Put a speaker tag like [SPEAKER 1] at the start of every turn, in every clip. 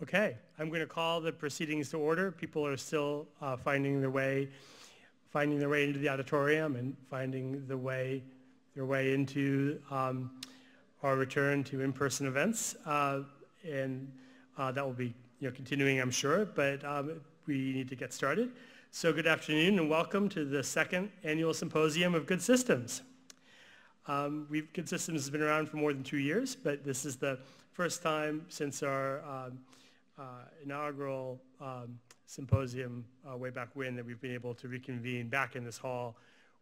[SPEAKER 1] Okay, I'm going to call the proceedings to order. People are still uh, finding their way, finding their way into the auditorium and finding the way, their way into um, our return to in-person events, uh, and uh, that will be you know continuing, I'm sure. But um, we need to get started. So good afternoon and welcome to the second annual symposium of Good Systems. Um, Good Systems has been around for more than two years, but this is the first time since our um, inaugural um, symposium uh, way back when that we've been able to reconvene back in this hall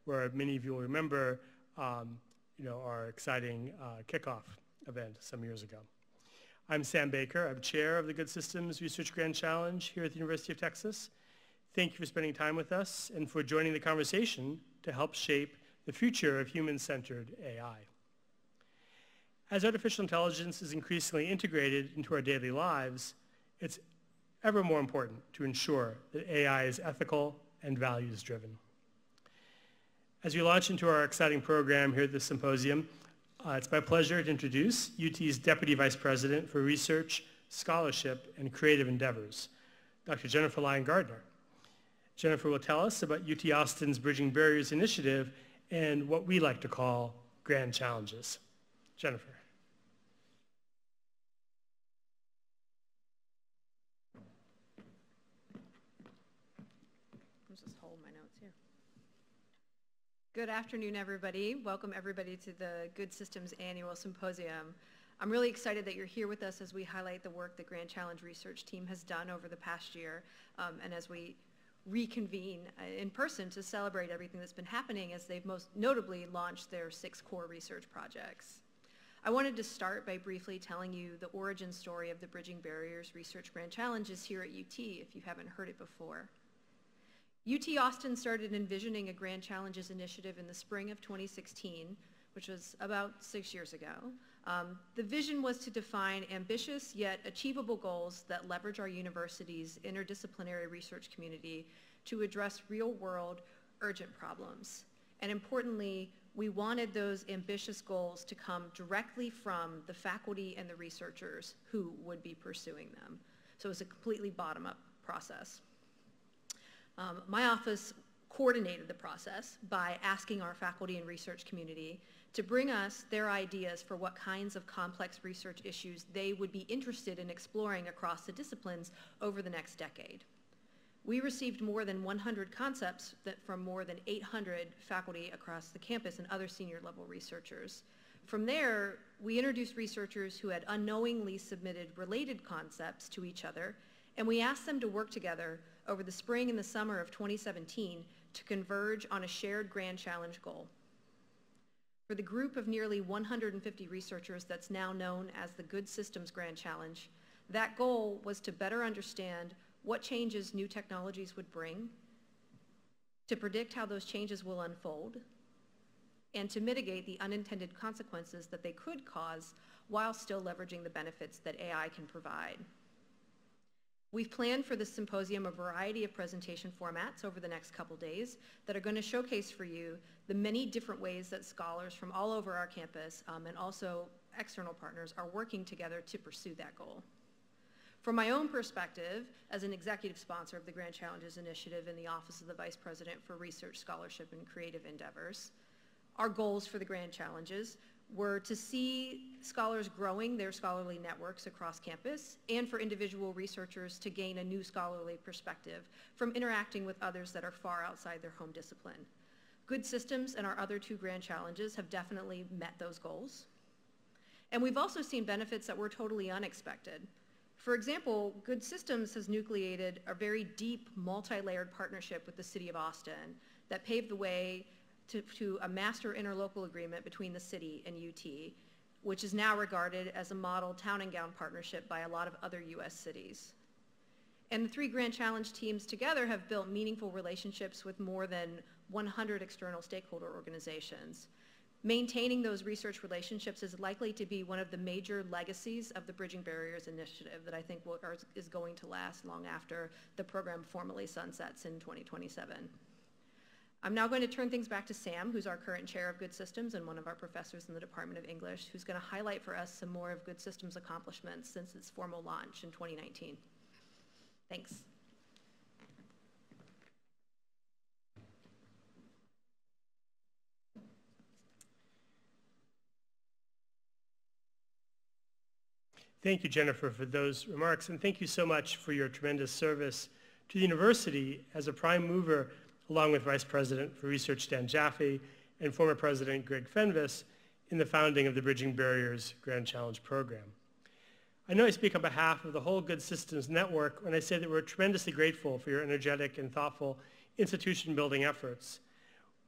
[SPEAKER 1] where many of you will remember um, you know, our exciting uh, kickoff event some years ago. I'm Sam Baker. I'm chair of the Good Systems Research Grand Challenge here at the University of Texas. Thank you for spending time with us and for joining the conversation to help shape the future of human-centered AI. As artificial intelligence is increasingly integrated into our daily lives, it's ever more important to ensure that AI is ethical and values driven. As we launch into our exciting program here at the symposium, uh, it's my pleasure to introduce UT's Deputy Vice President for Research, Scholarship, and Creative Endeavors, Dr. Jennifer Lyon Gardner. Jennifer will tell us about UT Austin's Bridging Barriers Initiative and what we like to call grand challenges. Jennifer.
[SPEAKER 2] Good afternoon, everybody. Welcome, everybody, to the Good Systems Annual Symposium. I'm really excited that you're here with us as we highlight the work the Grand Challenge Research Team has done over the past year, um, and as we reconvene uh, in person to celebrate everything that's been happening as they've most notably launched their six core research projects. I wanted to start by briefly telling you the origin story of the Bridging Barriers Research Grand Challenges here at UT, if you haven't heard it before. UT Austin started envisioning a Grand Challenges initiative in the spring of 2016, which was about six years ago. Um, the vision was to define ambitious yet achievable goals that leverage our university's interdisciplinary research community to address real-world urgent problems. And importantly, we wanted those ambitious goals to come directly from the faculty and the researchers who would be pursuing them. So it was a completely bottom-up process. Um, my office coordinated the process by asking our faculty and research community to bring us their ideas for what kinds of complex research issues they would be interested in exploring across the disciplines over the next decade. We received more than 100 concepts from more than 800 faculty across the campus and other senior level researchers. From there, we introduced researchers who had unknowingly submitted related concepts to each other, and we asked them to work together over the spring and the summer of 2017 to converge on a shared grand challenge goal. For the group of nearly 150 researchers that's now known as the Good Systems Grand Challenge, that goal was to better understand what changes new technologies would bring, to predict how those changes will unfold, and to mitigate the unintended consequences that they could cause while still leveraging the benefits that AI can provide. We've planned for this symposium a variety of presentation formats over the next couple days that are going to showcase for you the many different ways that scholars from all over our campus um, and also external partners are working together to pursue that goal. From my own perspective, as an executive sponsor of the Grand Challenges Initiative in the Office of the Vice President for Research, Scholarship, and Creative Endeavors, our goals for the Grand Challenges were to see scholars growing their scholarly networks across campus and for individual researchers to gain a new scholarly perspective from interacting with others that are far outside their home discipline. Good Systems and our other two grand challenges have definitely met those goals. And we've also seen benefits that were totally unexpected. For example, Good Systems has nucleated a very deep, multi-layered partnership with the City of Austin that paved the way to, to a master interlocal agreement between the city and UT, which is now regarded as a model town and gown partnership by a lot of other U.S. cities. And the three Grand Challenge teams together have built meaningful relationships with more than 100 external stakeholder organizations. Maintaining those research relationships is likely to be one of the major legacies of the Bridging Barriers Initiative that I think will, is going to last long after the program formally sunsets in 2027. I'm now going to turn things back to Sam, who's our current chair of Good Systems and one of our professors in the Department of English, who's going to highlight for us some more of Good Systems accomplishments since its formal launch in 2019. Thanks.
[SPEAKER 1] Thank you, Jennifer, for those remarks, and thank you so much for your tremendous service to the university as a prime mover, along with Vice President for Research Dan Jaffe and former President Greg Fenves, in the founding of the Bridging Barriers Grand Challenge program. I know I speak on behalf of the whole Good Systems Network when I say that we're tremendously grateful for your energetic and thoughtful institution building efforts.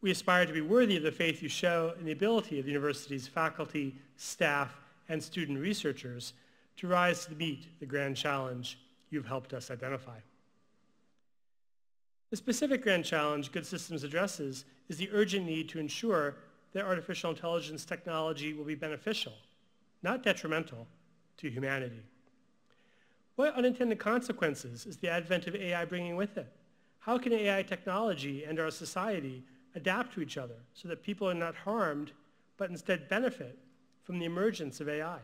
[SPEAKER 1] We aspire to be worthy of the faith you show in the ability of the university's faculty, staff, and student researchers to rise to meet the grand challenge you've helped us identify. The specific grand challenge Good Systems addresses is the urgent need to ensure that artificial intelligence technology will be beneficial, not detrimental, to humanity. What unintended consequences is the advent of AI bringing with it? How can AI technology and our society adapt to each other so that people are not harmed, but instead benefit from the emergence of AI?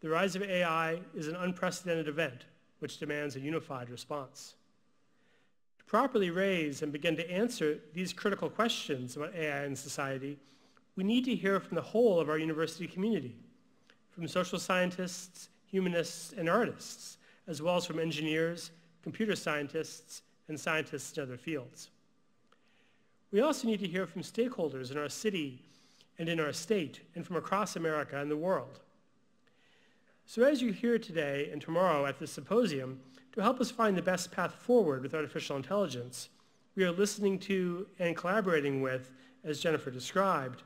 [SPEAKER 1] The rise of AI is an unprecedented event which demands a unified response. To properly raise and begin to answer these critical questions about AI in society, we need to hear from the whole of our university community, from social scientists, humanists, and artists, as well as from engineers, computer scientists, and scientists in other fields. We also need to hear from stakeholders in our city and in our state and from across America and the world. So as you hear today and tomorrow at this symposium, to help us find the best path forward with artificial intelligence, we are listening to and collaborating with, as Jennifer described,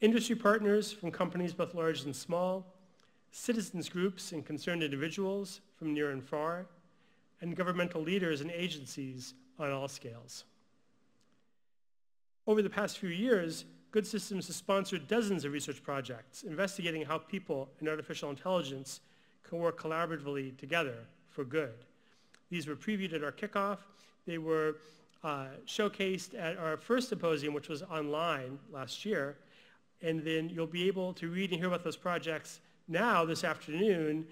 [SPEAKER 1] industry partners from companies both large and small, citizens groups and concerned individuals from near and far, and governmental leaders and agencies on all scales. Over the past few years, Good Systems has sponsored dozens of research projects investigating how people and artificial intelligence can work collaboratively together for good. These were previewed at our kickoff. They were uh, showcased at our first symposium, which was online last year. And then you'll be able to read and hear about those projects now this afternoon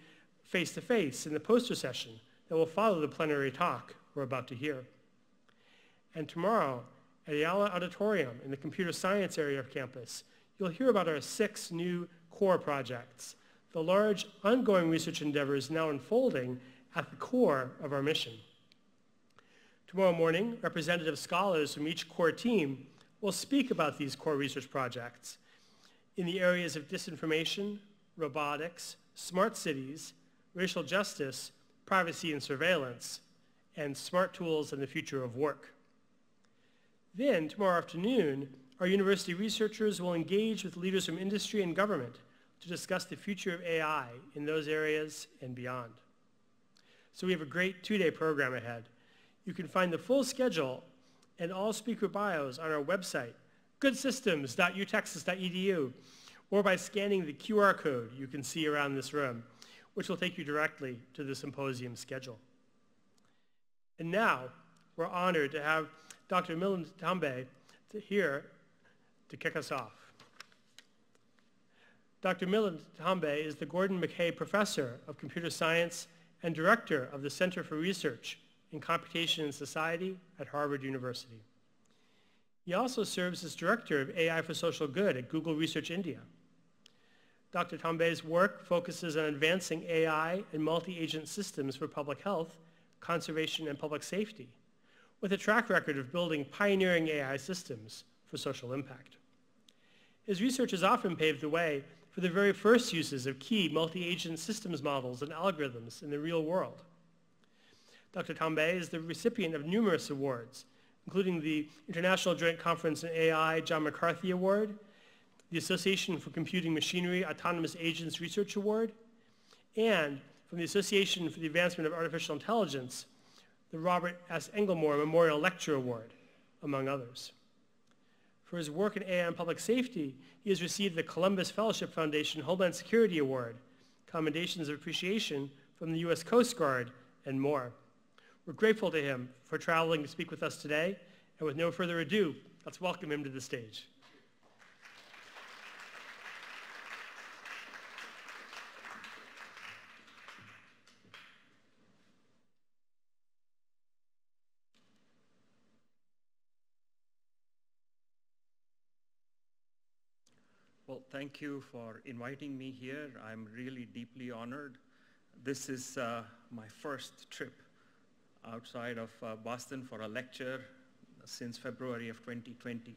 [SPEAKER 1] face-to-face in the poster session that will follow the plenary talk we're about to hear. And tomorrow, at Avaya Auditorium in the computer science area of campus, you'll hear about our six new core projects, the large ongoing research endeavors now unfolding at the core of our mission. Tomorrow morning, representative scholars from each core team will speak about these core research projects in the areas of disinformation, robotics, smart cities, racial justice, privacy and surveillance, and smart tools and the future of work. Then, tomorrow afternoon, our university researchers will engage with leaders from industry and government to discuss the future of AI in those areas and beyond. So we have a great two-day program ahead. You can find the full schedule and all speaker bios on our website, goodsystems.utexas.edu, or by scanning the QR code you can see around this room, which will take you directly to the symposium schedule. And now, we're honored to have Dr. Milind Tambe here to kick us off. Dr. Milind Tambe is the Gordon McKay Professor of Computer Science and Director of the Center for Research in Computation and Society at Harvard University. He also serves as Director of AI for Social Good at Google Research India. Dr. Tambe's work focuses on advancing AI and multi-agent systems for public health, conservation, and public safety with a track record of building pioneering AI systems for social impact. His research has often paved the way for the very first uses of key multi-agent systems models and algorithms in the real world. Dr. Tambe is the recipient of numerous awards, including the International Joint Conference on AI John McCarthy Award, the Association for Computing Machinery Autonomous Agents Research Award, and from the Association for the Advancement of Artificial Intelligence, the Robert S. Engelmore Memorial Lecture Award, among others. For his work in AI and public safety, he has received the Columbus Fellowship Foundation Homeland Security Award, commendations of appreciation from the U.S. Coast Guard, and more. We're grateful to him for traveling to speak with us today, And with no further ado, let's welcome him to the stage.
[SPEAKER 3] Well, thank you for inviting me here. I'm really deeply honored. This is uh, my first trip outside of uh, Boston for a lecture since February of 2020.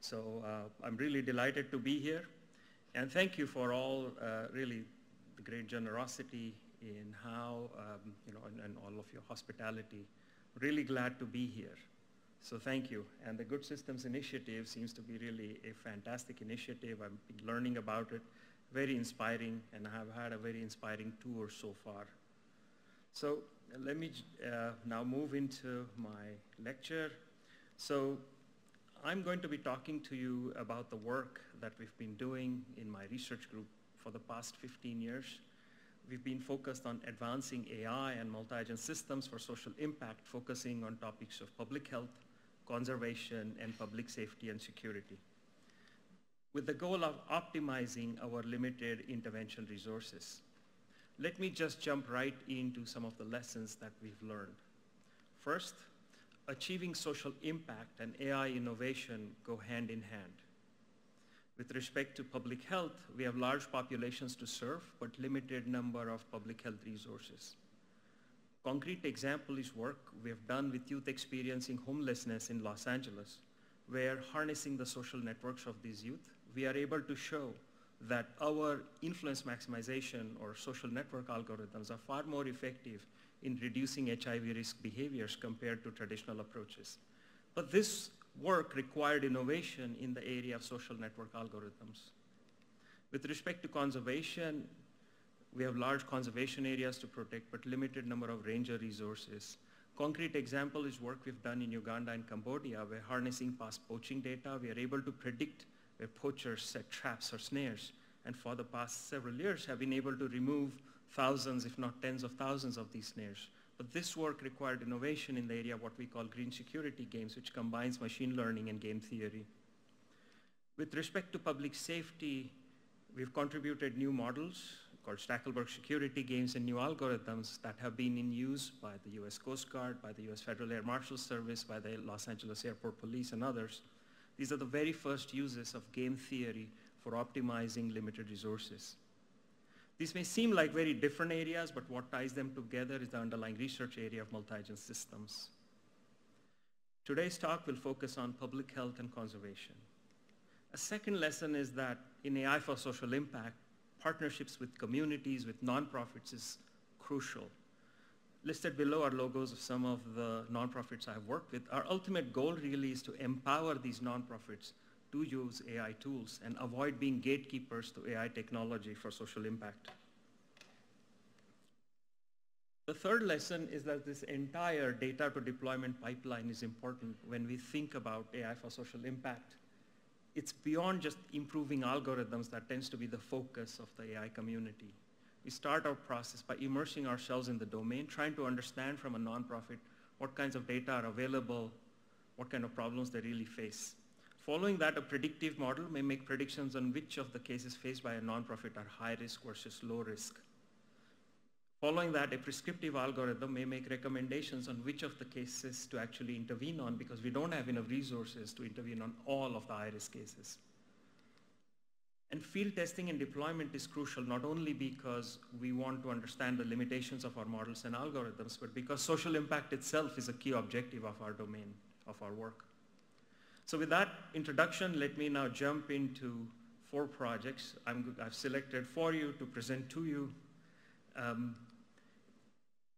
[SPEAKER 3] So uh, I'm really delighted to be here. And thank you for all uh, really the great generosity in how, um, you know, and, and all of your hospitality. Really glad to be here. So thank you. And the Good Systems Initiative seems to be really a fantastic initiative. I've been learning about it, very inspiring, and I have had a very inspiring tour so far. So let me uh, now move into my lecture. So I'm going to be talking to you about the work that we've been doing in my research group for the past 15 years. We've been focused on advancing AI and multi-agent systems for social impact, focusing on topics of public health, conservation, and public safety and security, with the goal of optimizing our limited intervention resources. Let me just jump right into some of the lessons that we've learned. First, achieving social impact and AI innovation go hand in hand. With respect to public health, we have large populations to serve, but limited number of public health resources concrete example is work we have done with youth experiencing homelessness in Los Angeles, where harnessing the social networks of these youth, we are able to show that our influence maximization or social network algorithms are far more effective in reducing HIV risk behaviors compared to traditional approaches. But this work required innovation in the area of social network algorithms. With respect to conservation, we have large conservation areas to protect, but limited number of ranger resources. Concrete example is work we've done in Uganda and Cambodia, where harnessing past poaching data, we are able to predict where poachers set traps or snares, and for the past several years have been able to remove thousands, if not tens of thousands of these snares. But this work required innovation in the area of what we call green security games, which combines machine learning and game theory. With respect to public safety, we've contributed new models called Stackelberg security games and new algorithms that have been in use by the US Coast Guard, by the US Federal Air Marshal Service, by the Los Angeles Airport Police and others. These are the very first uses of game theory for optimizing limited resources. These may seem like very different areas, but what ties them together is the underlying research area of multi-agent systems. Today's talk will focus on public health and conservation. A second lesson is that in AI for social impact, partnerships with communities, with nonprofits is crucial. Listed below are logos of some of the nonprofits I've worked with. Our ultimate goal really is to empower these nonprofits to use AI tools and avoid being gatekeepers to AI technology for social impact. The third lesson is that this entire data to deployment pipeline is important when we think about AI for social impact it's beyond just improving algorithms that tends to be the focus of the AI community. We start our process by immersing ourselves in the domain, trying to understand from a nonprofit what kinds of data are available, what kind of problems they really face. Following that, a predictive model may make predictions on which of the cases faced by a nonprofit are high risk versus low risk. Following that, a prescriptive algorithm may make recommendations on which of the cases to actually intervene on because we don't have enough resources to intervene on all of the high-risk cases. And field testing and deployment is crucial not only because we want to understand the limitations of our models and algorithms, but because social impact itself is a key objective of our domain, of our work. So with that introduction, let me now jump into four projects i have selected for you to present to you. Um,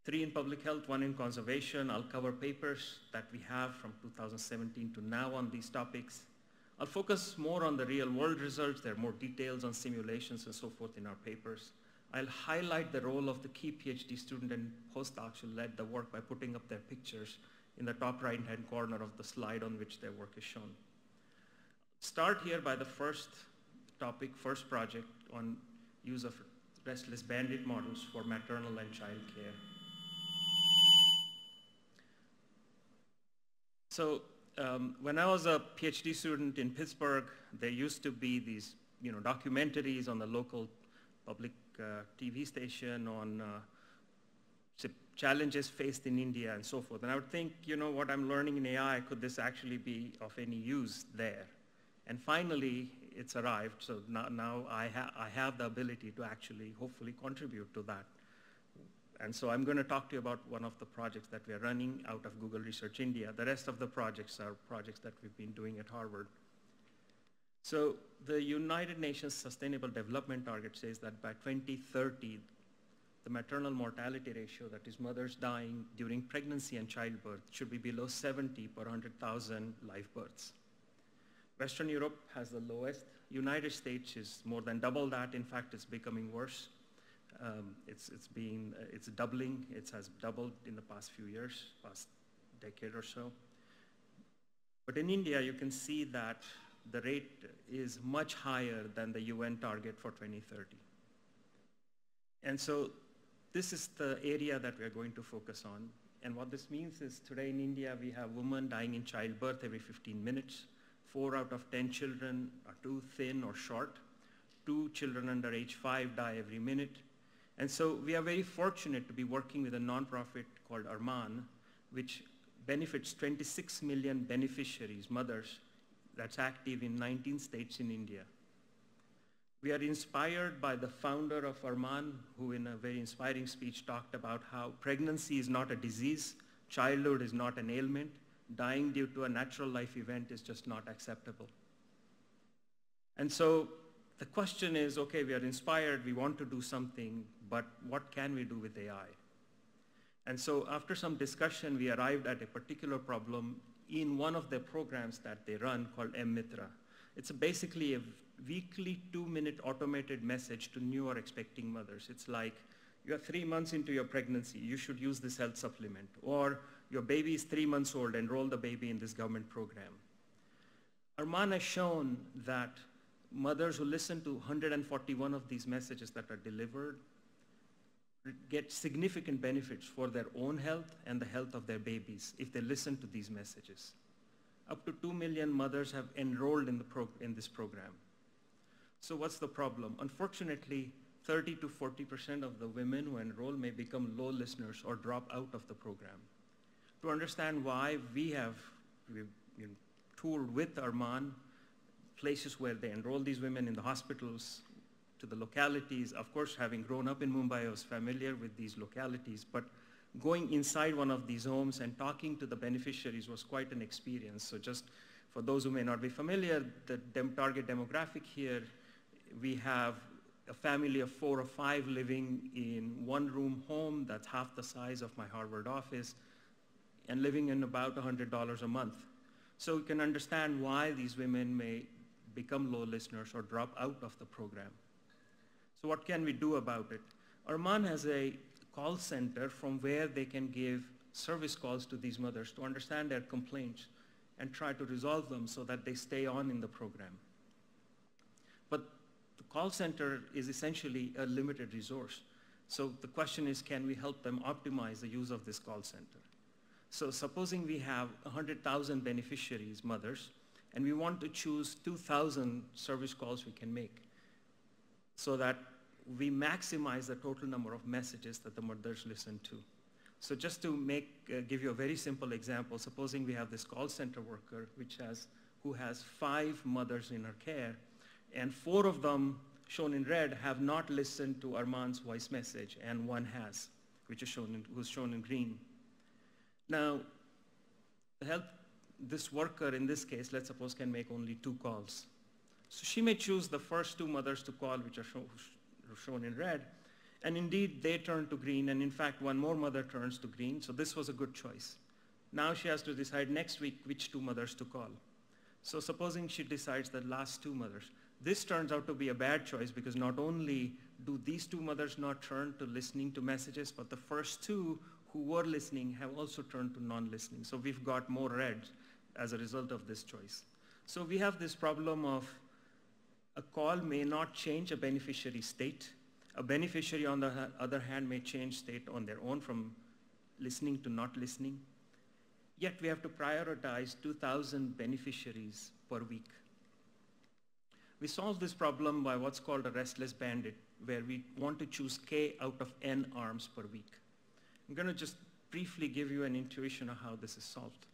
[SPEAKER 3] three in public health, one in conservation. I'll cover papers that we have from 2017 to now on these topics. I'll focus more on the real world results. There are more details on simulations and so forth in our papers. I'll highlight the role of the key PhD student and postdocs who led the work by putting up their pictures in the top right-hand corner of the slide on which their work is shown. Start here by the first topic, first project on use of restless bandit models for maternal and child care. So um, when I was a PhD student in Pittsburgh, there used to be these, you know, documentaries on the local public uh, TV station on uh, challenges faced in India and so forth. And I would think, you know, what I'm learning in AI, could this actually be of any use there? And finally, it's arrived, so now, now I, ha I have the ability to actually hopefully contribute to that. And so I'm going to talk to you about one of the projects that we're running out of Google Research India. The rest of the projects are projects that we've been doing at Harvard. So the United Nations Sustainable Development Target says that by 2030, the maternal mortality ratio, that is mothers dying during pregnancy and childbirth, should be below 70 per 100,000 live births. Western Europe has the lowest. United States is more than double that. In fact, it's becoming worse. Um, it's, it's, been, uh, it's doubling. It has doubled in the past few years, past decade or so. But in India, you can see that the rate is much higher than the UN target for 2030. And so this is the area that we're going to focus on. And what this means is today in India, we have women dying in childbirth every 15 minutes. Four out of 10 children are too thin or short. Two children under age five die every minute. And so we are very fortunate to be working with a nonprofit called ARMMAN, which benefits 26 million beneficiaries, mothers, that's active in 19 states in India. We are inspired by the founder of ARMMAN, who in a very inspiring speech talked about how pregnancy is not a disease, childhood is not an ailment, dying due to a natural life event is just not acceptable. And so the question is, okay, we are inspired, we want to do something, but what can we do with AI? And so after some discussion, we arrived at a particular problem in one of the programs that they run called mMitra. It's basically a weekly two-minute automated message to new or expecting mothers. It's like, you're three months into your pregnancy, you should use this health supplement. Or your baby is three months old, enroll the baby in this government program. ARMMAN has shown that mothers who listen to 141 of these messages that are delivered get significant benefits for their own health and the health of their babies if they listen to these messages. Up to 2 million mothers have enrolled in, the in this program. So what's the problem? Unfortunately, 30 to 40% of the women who enroll may become low listeners or drop out of the program. To understand why, we have we've, you know, toured with ARMMAN places where they enroll these women in the hospitals, to the localities. Of course, having grown up in Mumbai, I was familiar with these localities, but going inside one of these homes and talking to the beneficiaries was quite an experience. So just for those who may not be familiar, the dem target demographic here, we have a family of four or five living in one room home that's half the size of my Harvard office and living in about $100 a month. So you can understand why these women may become low listeners or drop out of the program. So what can we do about it? ARMMAN has a call center from where they can give service calls to these mothers to understand their complaints and try to resolve them so that they stay on in the program. But the call center is essentially a limited resource. So the question is, can we help them optimize the use of this call center? So supposing we have 100,000 beneficiaries, mothers, and we want to choose 2,000 service calls we can make so that we maximize the total number of messages that the mothers listen to. So just to make, uh, give you a very simple example, supposing we have this call center worker which has, who has five mothers in her care, and four of them, shown in red, have not listened to ARMMAN's voice message, and one has, which is shown in, who's shown in green. Now, help this worker in this case, let's suppose, can make only two calls. So she may choose the first two mothers to call, which are show, shown in red. And indeed, they turn to green. And in fact, one more mother turns to green. So this was a good choice. Now she has to decide next week which two mothers to call. So supposing she decides the last two mothers. This turns out to be a bad choice because not only do these two mothers not turn to listening to messages, but the first two who were listening have also turned to non-listening. So we've got more red as a result of this choice. So we have this problem of a call may not change a beneficiary state. A beneficiary, on the other hand, may change state on their own from listening to not listening. Yet we have to prioritize 2,000 beneficiaries per week. We solve this problem by what's called a restless bandit, where we want to choose K out of N arms per week. I'm going to just briefly give you an intuition of how this is solved.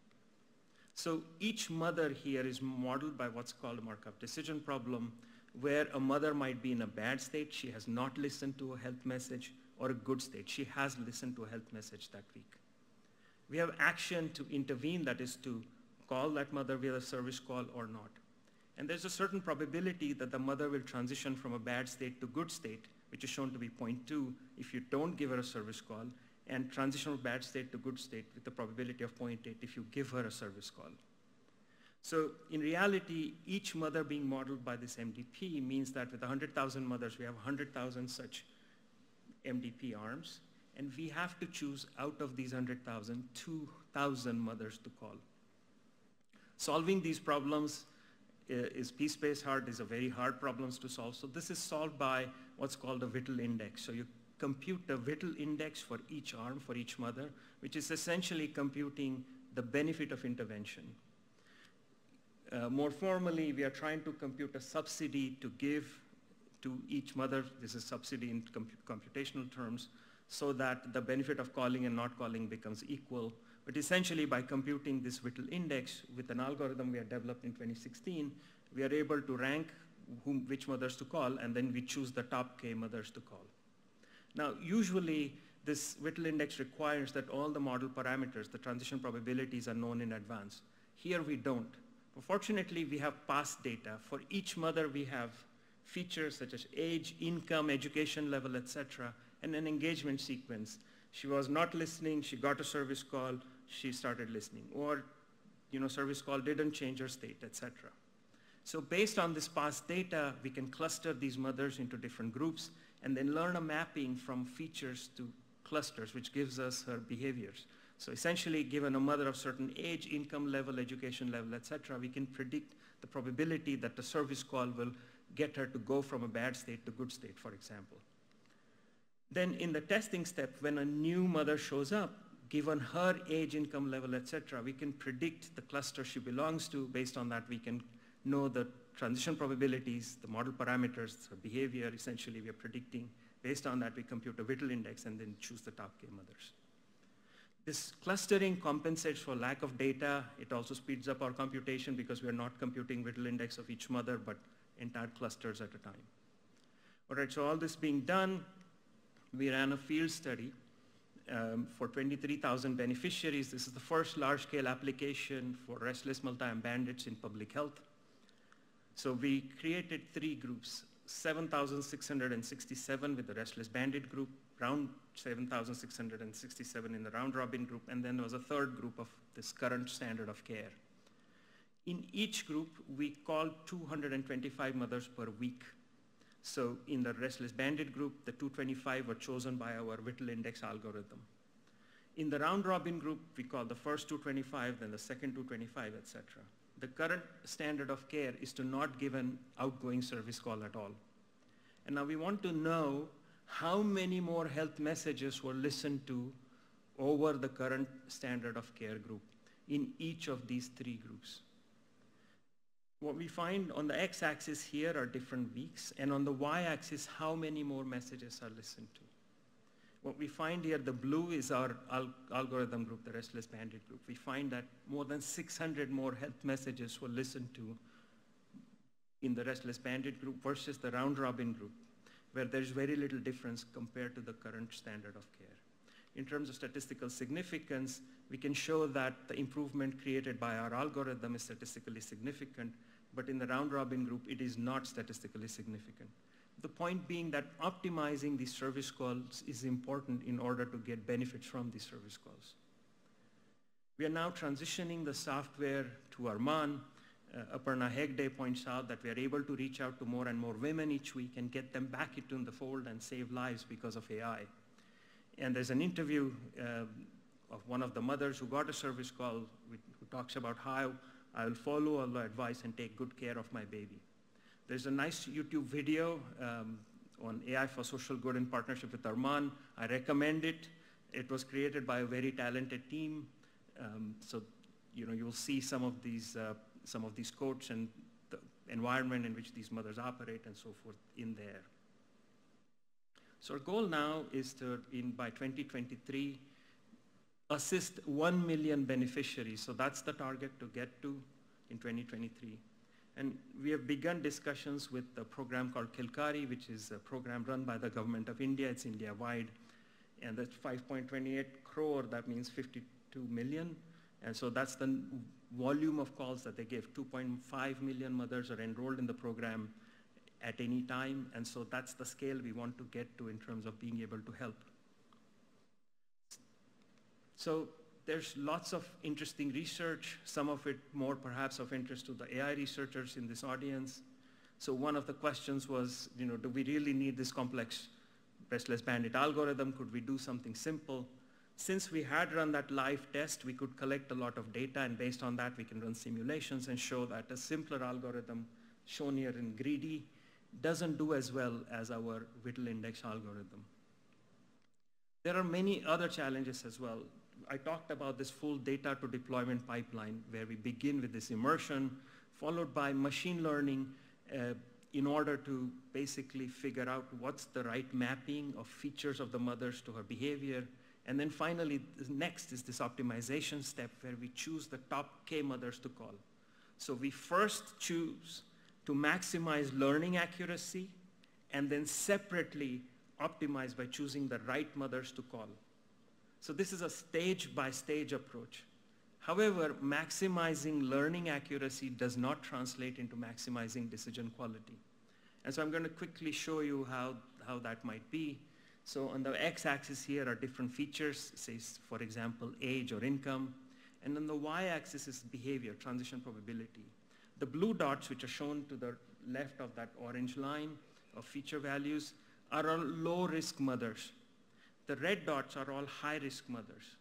[SPEAKER 3] So each mother here is modeled by what's called a Markov decision problem, where a mother might be in a bad state, she has not listened to a health message, or a good state, she has listened to a health message that week. We have action to intervene, that is to call that mother via a service call or not. And there's a certain probability that the mother will transition from a bad state to good state, which is shown to be 0.2 if you don't give her a service call, and transition from bad state to good state with the probability of 0.8 if you give her a service call. So in reality, each mother being modeled by this MDP means that with 100,000 mothers, we have 100,000 such MDP arms, and we have to choose out of these 100,000, 2,000 mothers to call. Solving these problems uh, is P-space hard, is a very hard problems to solve. So this is solved by what's called a Whittle index. So you compute the Whittle index for each arm, for each mother, which is essentially computing the benefit of intervention. Uh, more formally, we are trying to compute a subsidy to give to each mother. This is subsidy in computational terms so that the benefit of calling and not calling becomes equal. But essentially by computing this Whittle index with an algorithm we had developed in 2016, we are able to rank whom, which mothers to call and then we choose the top K mothers to call. Now, usually this Whittle index requires that all the model parameters, the transition probabilities are known in advance. Here we don't. But fortunately, we have past data. For each mother, we have features such as age, income, education level, etc., and an engagement sequence. She was not listening, she got a service call, she started listening. Or, you know, service call didn't change her state, etc. So based on this past data, we can cluster these mothers into different groups and then learn a mapping from features to clusters, which gives us her behaviors. So essentially, given a mother of certain age, income level, education level, etc., we can predict the probability that the service call will get her to go from a bad state to good state, for example. Then in the testing step, when a new mother shows up, given her age, income level, etc., we can predict the cluster she belongs to. Based on that, we can know the transition probabilities, the model parameters, the behavior, essentially we are predicting. Based on that, we compute a Whittle index and then choose the top K mothers. This clustering compensates for lack of data. It also speeds up our computation because we are not computing Whittle index of each mother, but entire clusters at a time. All right, so all this being done, we ran a field study um, for 23,000 beneficiaries. This is the first large-scale application for restless multi-arm bandits in public health. So we created three groups, 7,667 with the restless bandit group, round 7,667 in the round robin group, and then there was a third group of this current standard of care. In each group, we called 225 mothers per week so in the restless bandit group, the 225 were chosen by our Whittle index algorithm. In the round robin group, we called the first 225, then the second 225, etc. The current standard of care is to not give an outgoing service call at all. And now we want to know how many more health messages were listened to over the current standard of care group in each of these three groups. What we find on the x-axis here are different weeks, and on the y-axis, how many more messages are listened to. What we find here, the blue is our al algorithm group, the restless bandit group. We find that more than 600 more health messages were listened to in the restless bandit group versus the round robin group, where there's very little difference compared to the current standard of care. In terms of statistical significance, we can show that the improvement created by our algorithm is statistically significant, but in the round robin group, it is not statistically significant. The point being that optimizing these service calls is important in order to get benefits from these service calls. We are now transitioning the software to ARMMAN. Uh, Aparna Hegde points out that we are able to reach out to more and more women each week and get them back into the fold and save lives because of AI. And there's an interview uh, of one of the mothers who got a service call who talks about how I will follow all the advice and take good care of my baby. There's a nice YouTube video um, on AI for social good in partnership with ARMMAN. I recommend it. It was created by a very talented team. Um, so you know, you'll see some of these, uh, some of these codes and the environment in which these mothers operate and so forth in there. So our goal now is to, in by 2023, assist 1 million beneficiaries. So that's the target to get to in 2023. And we have begun discussions with a program called Kilkari, which is a program run by the government of India. It's India-wide. And that's 5.28 crore, that means 52 million. And so that's the volume of calls that they give. 2.5 million mothers are enrolled in the program at any time. And so that's the scale we want to get to in terms of being able to help. So there's lots of interesting research, some of it more perhaps of interest to the AI researchers in this audience. So one of the questions was, you know, do we really need this complex restless bandit algorithm? Could we do something simple? Since we had run that live test, we could collect a lot of data, and based on that, we can run simulations and show that a simpler algorithm, shown here in greedy, doesn't do as well as our Whittle index algorithm. There are many other challenges as well. I talked about this full data to deployment pipeline where we begin with this immersion, followed by machine learning uh, in order to basically figure out what's the right mapping of features of the mothers to her behavior. And then finally, next is this optimization step where we choose the top K mothers to call. So we first choose to maximize learning accuracy and then separately optimize by choosing the right mothers to call. So this is a stage-by-stage approach. However, maximizing learning accuracy does not translate into maximizing decision quality. And so I'm going to quickly show you how, how that might be. So on the x-axis here are different features, say, for example, age or income. And then the y-axis is behavior, transition probability. The blue dots, which are shown to the left of that orange line of feature values, are all low-risk mothers. The red dots are all high-risk mothers.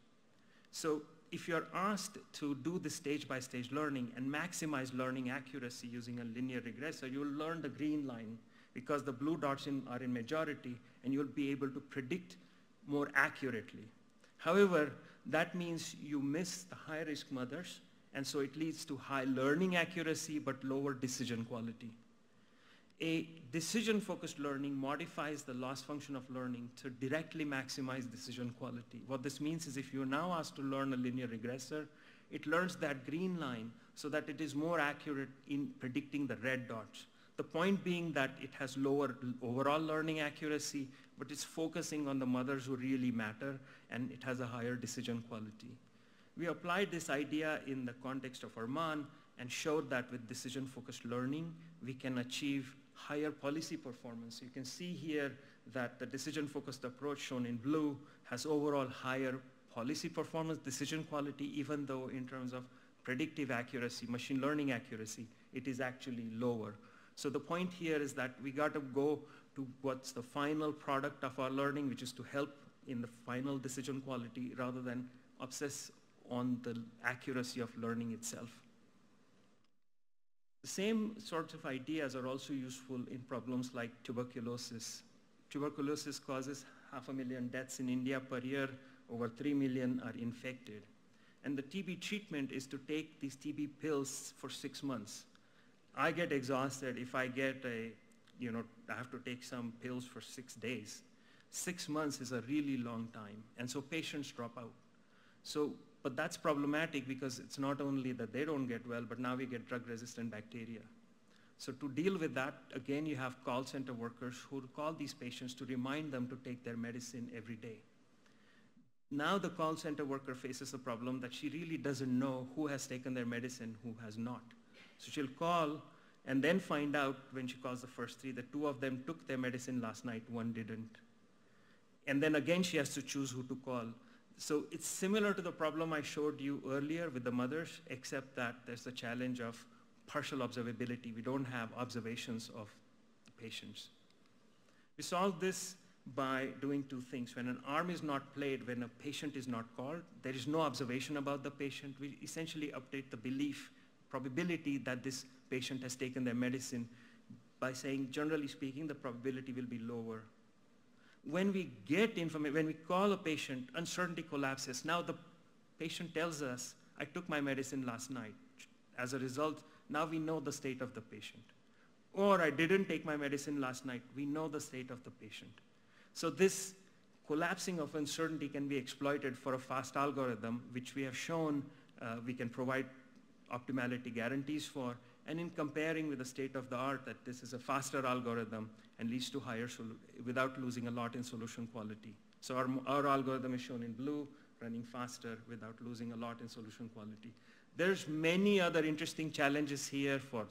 [SPEAKER 3] So if you're asked to do the stage-by-stage learning and maximize learning accuracy using a linear regressor, you'll learn the green line because the blue dots in, are in majority and you'll be able to predict more accurately. However, that means you miss the high-risk mothers and so it leads to high learning accuracy but lower decision quality. A decision-focused learning modifies the loss function of learning to directly maximize decision quality. What this means is if you're now asked to learn a linear regressor, it learns that green line so that it is more accurate in predicting the red dots. The point being that it has lower overall learning accuracy, but it's focusing on the mothers who really matter, and it has a higher decision quality. We applied this idea in the context of ARMMAN and showed that with decision-focused learning, we can achieve higher policy performance. You can see here that the decision-focused approach shown in blue has overall higher policy performance, decision quality, even though in terms of predictive accuracy, machine learning accuracy, it is actually lower. So the point here is that we got to go to what's the final product of our learning, which is to help in the final decision quality rather than obsess on the accuracy of learning itself. The same sorts of ideas are also useful in problems like tuberculosis. Tuberculosis causes half a million deaths in India per year. Over 3 million are infected. And the TB treatment is to take these TB pills for six months. I get exhausted if I get a, you know, I have to take some pills for six days. Six months is a really long time. And so patients drop out. So but that's problematic because it's not only that they don't get well, but now we get drug-resistant bacteria. So to deal with that, again, you have call center workers who call these patients to remind them to take their medicine every day. Now the call center worker faces a problem that she really doesn't know who has taken their medicine, who has not. So she'll call and then find out when she calls the first three that two of them took their medicine last night, one didn't. And then again she has to choose who to call. So it's similar to the problem I showed you earlier with the mothers, except that there's the challenge of partial observability. We don't have observations of the patients. We solve this by doing two things. When an arm is not played, when a patient is not called, there is no observation about the patient. We essentially update the belief, probability that this patient has taken their medicine by saying, generally speaking, the probability will be lower when we get information, when we call a patient, uncertainty collapses. Now the patient tells us, I took my medicine last night. As a result, now we know the state of the patient. Or I didn't take my medicine last night. We know the state of the patient. So this collapsing of uncertainty can be exploited for a fast algorithm, which we have shown uh, we can provide optimality guarantees for. And in comparing with the state of the art, that this is a faster algorithm and leads to higher, without losing a lot in solution quality. So our, our algorithm is shown in blue, running faster without losing a lot in solution quality. There's many other interesting challenges here for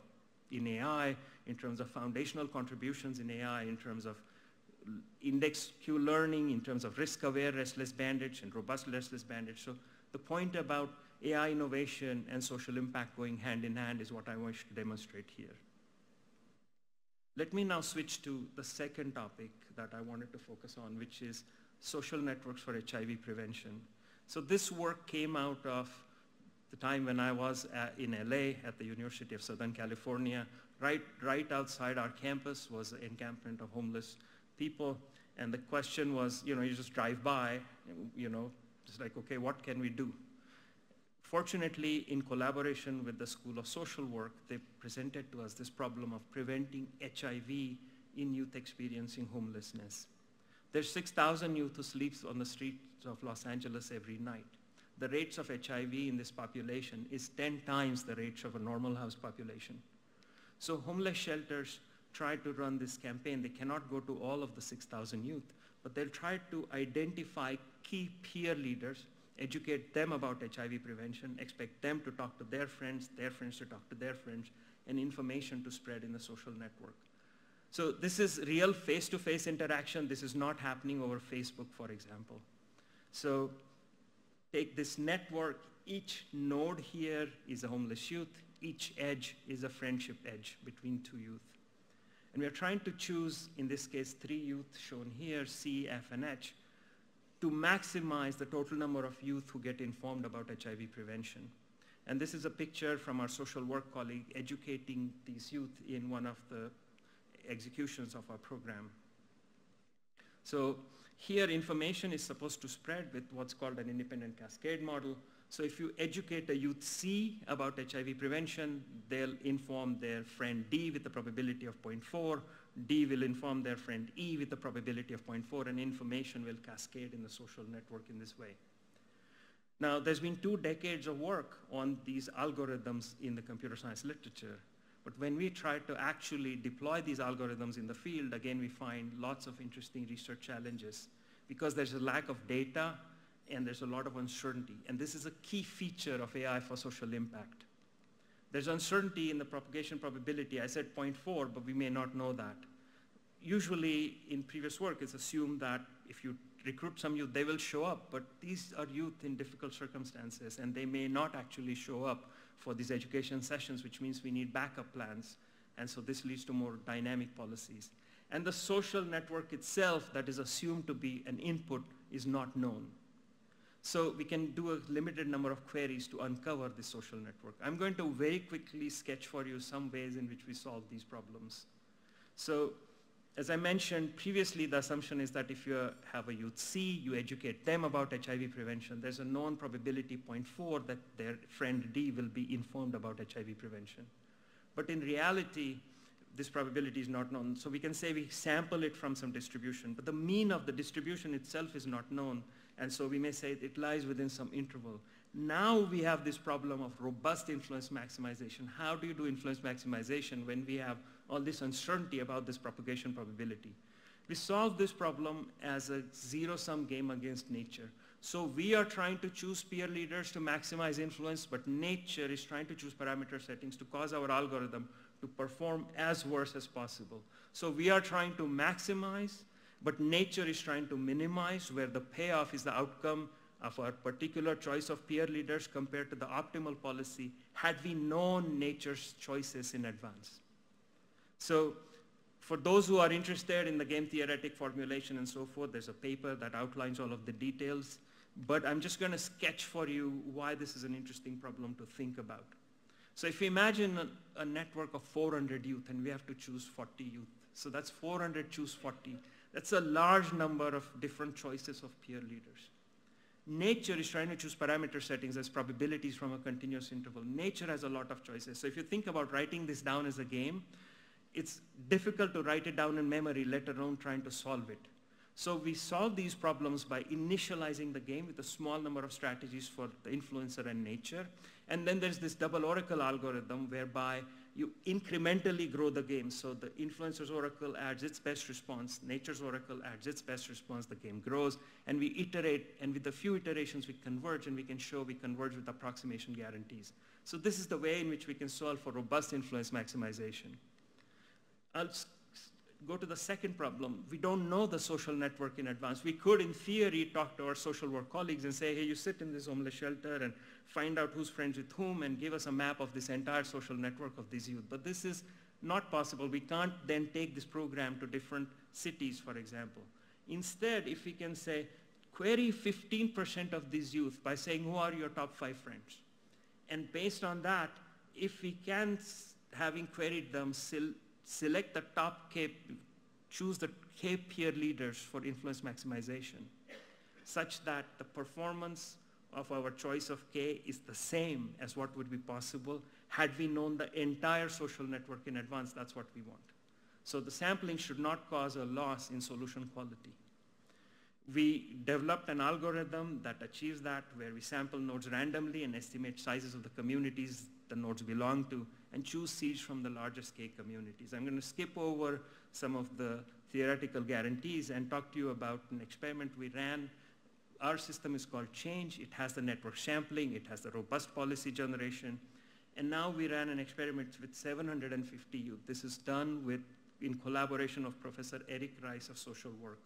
[SPEAKER 3] in AI, in terms of foundational contributions in AI, in terms of index Q learning, in terms of risk-aware restless bandits and robust restless bandits. So the point about AI innovation and social impact going hand in hand is what I wish to demonstrate here. Let me now switch to the second topic that I wanted to focus on, which is social networks for HIV prevention. So this work came out of the time when I was at, in LA at the University of Southern California. Right, right outside our campus was an encampment of homeless people. And the question was, you know, you just drive by, you know, just like, okay, what can we do? Fortunately, in collaboration with the School of Social Work, they presented to us this problem of preventing HIV in youth experiencing homelessness. There's 6,000 youth who sleep on the streets of Los Angeles every night. The rates of HIV in this population is 10 times the rates of a normal house population. So homeless shelters try to run this campaign. They cannot go to all of the 6,000 youth, but they'll try to identify key peer leaders, educate them about HIV prevention, expect them to talk to their friends, their friends to talk to their friends, and information to spread in the social network. So this is real face-to-face interaction. This is not happening over Facebook, for example. So take this network. Each node here is a homeless youth. Each edge is a friendship edge between two youth. And we are trying to choose, in this case, three youth shown here, C, F, and H, to maximize the total number of youth who get informed about HIV prevention. And this is a picture from our social work colleague educating these youth in one of the executions of our program. So here information is supposed to spread with what's called an independent cascade model. So if you educate a youth C about HIV prevention, they'll inform their friend D with a probability of 0.4. D will inform their friend E with a probability of 0.4, and information will cascade in the social network in this way. Now, there's been two decades of work on these algorithms in the computer science literature. But when we try to actually deploy these algorithms in the field, again, we find lots of interesting research challenges because there's a lack of data and there's a lot of uncertainty. And this is a key feature of AI for social impact. There's uncertainty in the propagation probability. I said 0.4, but we may not know that. Usually in previous work, it's assumed that if you recruit some youth, they will show up, but these are youth in difficult circumstances, and they may not actually show up for these education sessions, which means we need backup plans. And so this leads to more dynamic policies. And the social network itself that is assumed to be an input is not known. So we can do a limited number of queries to uncover the social network. I'm going to very quickly sketch for you some ways in which we solve these problems. So as I mentioned previously, the assumption is that if you have a youth C, you educate them about HIV prevention, there's a known probability 0.4 that their friend D will be informed about HIV prevention. But in reality, this probability is not known. So we can say we sample it from some distribution, but the mean of the distribution itself is not known. And so we may say it lies within some interval. Now we have this problem of robust influence maximization. How do you do influence maximization when we have all this uncertainty about this propagation probability? We solve this problem as a zero-sum game against nature. So we are trying to choose peer leaders to maximize influence, but nature is trying to choose parameter settings to cause our algorithm to perform as worse as possible. So we are trying to maximize, but nature is trying to minimize where the payoff is the outcome of our particular choice of peer leaders compared to the optimal policy had we known nature's choices in advance. So for those who are interested in the game theoretic formulation and so forth, there's a paper that outlines all of the details. But I'm just going to sketch for you why this is an interesting problem to think about. So if we imagine a, a network of 400 youth and we have to choose 40 youth, so that's 400 choose 40. That's a large number of different choices of peer leaders. Nature is trying to choose parameter settings as probabilities from a continuous interval. Nature has a lot of choices. So if you think about writing this down as a game, it's difficult to write it down in memory, let alone trying to solve it. So we solve these problems by initializing the game with a small number of strategies for the influencer and nature. And then there's this double oracle algorithm whereby you incrementally grow the game. So the influencer's oracle adds its best response, nature's oracle adds its best response, the game grows, and we iterate, and with a few iterations we converge, and we can show we converge with approximation guarantees. So this is the way in which we can solve for robust influence maximization. I'll go to the second problem. We don't know the social network in advance. We could, in theory, talk to our social work colleagues and say, hey, you sit in this homeless shelter and find out who's friends with whom and give us a map of this entire social network of these youth. But this is not possible. We can't then take this program to different cities, for example. Instead, if we can say, query 15% of these youth by saying, who are your top five friends? And based on that, if we can, having queried them, select the top K, choose the K peer leaders for influence maximization, such that the performance of our choice of K is the same as what would be possible had we known the entire social network in advance. That's what we want. So the sampling should not cause a loss in solution quality. We developed an algorithm that achieves that where we sample nodes randomly and estimate sizes of the communities the nodes belong to and choose seeds from the largest K communities. I'm going to skip over some of the theoretical guarantees and talk to you about an experiment we ran. Our system is called Change. It has the network sampling. It has the robust policy generation. And now we ran an experiment with 750 youth. This is done with, in collaboration of Professor Eric Rice of social work.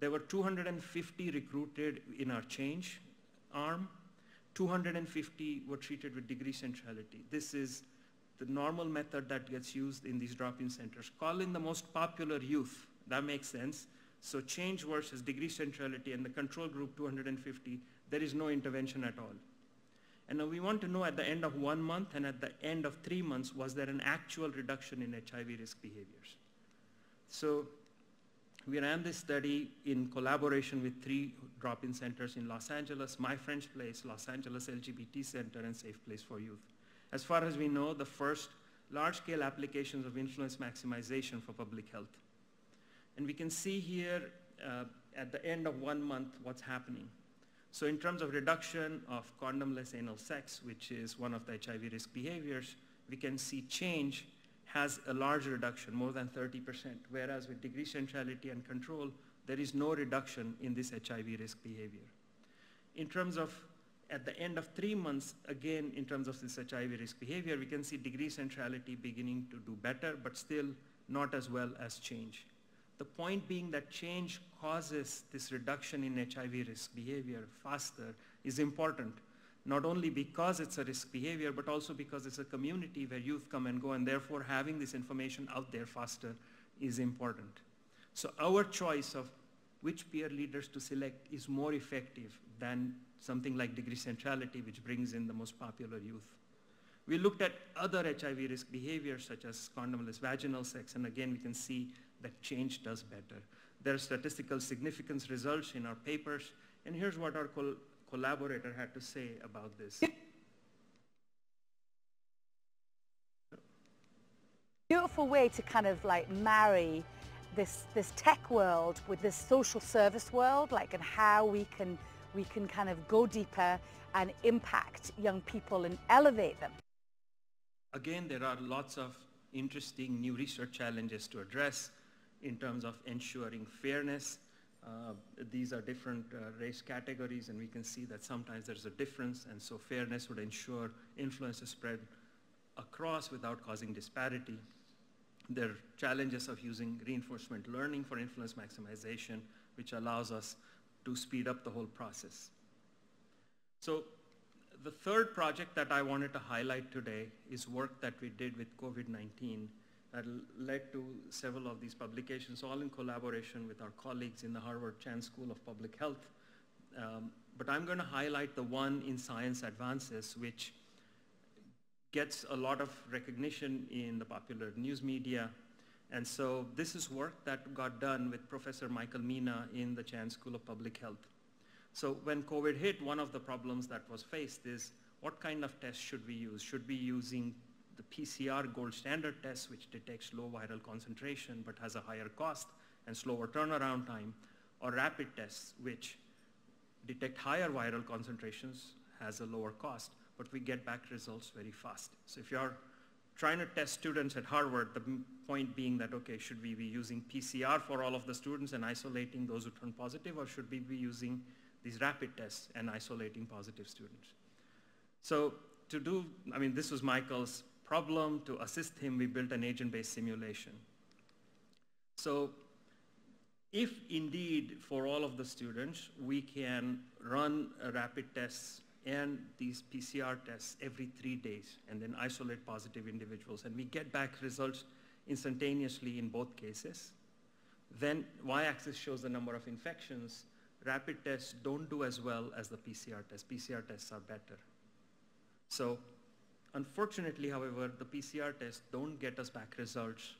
[SPEAKER 3] There were 250 recruited in our Change arm. 250 were treated with degree centrality. This is the normal method that gets used in these drop-in centers. Call in the most popular youth. That makes sense. So change versus degree centrality and the control group 250, there is no intervention at all. And now we want to know at the end of one month and at the end of three months, was there an actual reduction in HIV risk behaviors? So we ran this study in collaboration with three drop-in centers in Los Angeles, My Friend's Place, Los Angeles LGBT Center, and Safe Place for Youth as far as we know, the first large-scale applications of influence maximization for public health. And we can see here uh, at the end of one month what's happening. So in terms of reduction of condomless anal sex, which is one of the HIV risk behaviors, we can see change has a large reduction, more than 30%, whereas with degree centrality and control, there is no reduction in this HIV risk behavior. In terms of at the end of three months, again, in terms of this HIV risk behavior, we can see degree centrality beginning to do better, but still not as well as change. The point being that change causes this reduction in HIV risk behavior faster is important, not only because it's a risk behavior, but also because it's a community where youth come and go, and therefore having this information out there faster is important. So our choice of which peer leaders to select is more effective than something like degree centrality, which brings in the most popular youth. We looked at other HIV risk behaviors such as condomless vaginal sex, and again, we can see that change does better. There are statistical significance results in our papers, and here's what our col collaborator had to say about this.
[SPEAKER 4] Beautiful way to kind of like marry this, this tech world with this social service world, like and how we can we can kind of go deeper and impact young people and elevate them.
[SPEAKER 3] Again, there are lots of interesting new research challenges to address in terms of ensuring fairness. Uh, these are different uh, race categories and we can see that sometimes there's a difference and so fairness would ensure influence is spread across without causing disparity. There are challenges of using reinforcement learning for influence maximization, which allows us to speed up the whole process. So the third project that I wanted to highlight today is work that we did with COVID-19 that led to several of these publications, all in collaboration with our colleagues in the Harvard Chan School of Public Health. Um, but I'm going to highlight the one in Science Advances, which gets a lot of recognition in the popular news media and so this is work that got done with Professor Michael Mina in the Chan School of Public Health. So when COVID hit, one of the problems that was faced is what kind of test should we use? Should we be using the PCR gold standard test, which detects low viral concentration but has a higher cost and slower turnaround time, or rapid tests, which detect higher viral concentrations, has a lower cost, but we get back results very fast. So if you're trying to test students at Harvard, the point being that, okay, should we be using PCR for all of the students and isolating those who turn positive, or should we be using these rapid tests and isolating positive students? So to do, I mean, this was Michael's problem. To assist him, we built an agent-based simulation. So if indeed for all of the students, we can run rapid tests and these PCR tests every three days and then isolate positive individuals and we get back results instantaneously in both cases, then y-axis shows the number of infections. Rapid tests don't do as well as the PCR tests. PCR tests are better. So unfortunately, however, the PCR tests don't get us back results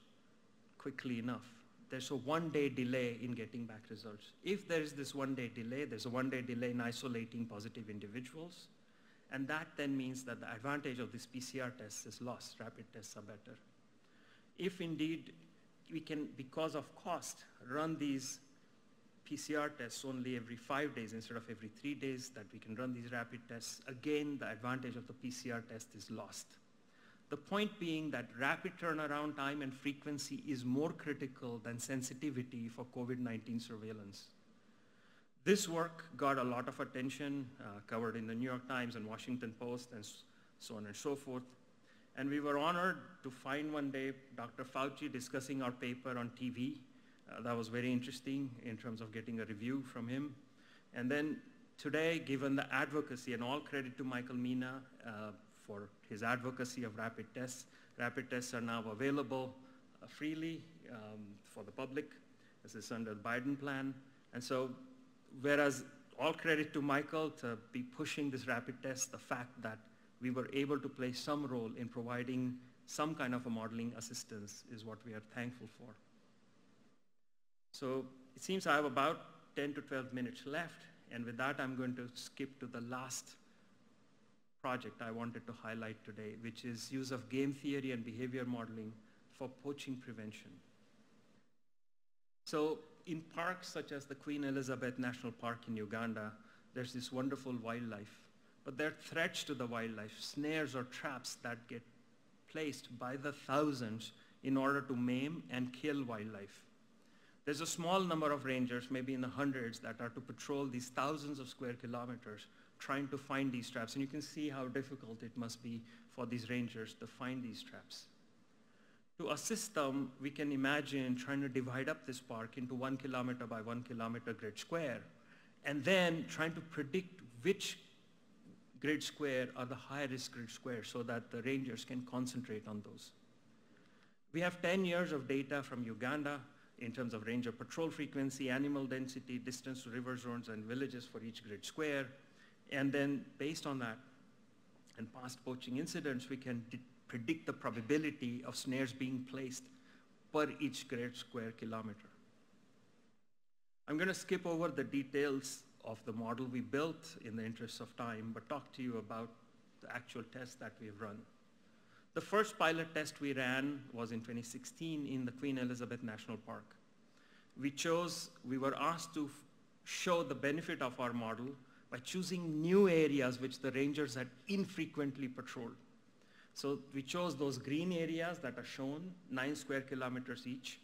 [SPEAKER 3] quickly enough. There's a one-day delay in getting back results. If there is this one-day delay, there's a one-day delay in isolating positive individuals, and that then means that the advantage of this PCR test is lost. Rapid tests are better. If indeed we can, because of cost, run these PCR tests only every five days instead of every three days that we can run these rapid tests, again, the advantage of the PCR test is lost. The point being that rapid turnaround time and frequency is more critical than sensitivity for COVID-19 surveillance. This work got a lot of attention, uh, covered in the New York Times and Washington Post and so on and so forth. And we were honored to find one day Dr. Fauci discussing our paper on TV uh, that was very interesting in terms of getting a review from him. And then today, given the advocacy, and all credit to Michael Mina uh, for his advocacy of rapid tests, rapid tests are now available uh, freely um, for the public. This is under the Biden plan. And so, whereas all credit to Michael to be pushing this rapid test, the fact that we were able to play some role in providing some kind of a modeling assistance is what we are thankful for. So it seems I have about 10 to 12 minutes left, and with that I'm going to skip to the last project I wanted to highlight today, which is use of game theory and behavior modeling for poaching prevention. So in parks such as the Queen Elizabeth National Park in Uganda, there's this wonderful wildlife. But there are threats to the wildlife, snares or traps that get placed by the thousands in order to maim and kill wildlife. There's a small number of rangers, maybe in the hundreds, that are to patrol these thousands of square kilometers trying to find these traps. And you can see how difficult it must be for these rangers to find these traps. To assist them, we can imagine trying to divide up this park into one kilometer by one kilometer grid square, and then trying to predict which grid square are the high risk grid squares so that the rangers can concentrate on those. We have 10 years of data from Uganda in terms of ranger patrol frequency, animal density, distance to river zones and villages for each grid square. And then based on that and past poaching incidents, we can predict the probability of snares being placed per each square kilometer. I'm going to skip over the details of the model we built in the interest of time, but talk to you about the actual tests that we've run. The first pilot test we ran was in 2016 in the Queen Elizabeth National Park. We chose, we were asked to show the benefit of our model by choosing new areas which the rangers had infrequently patrolled. So we chose those green areas that are shown, nine square kilometers each.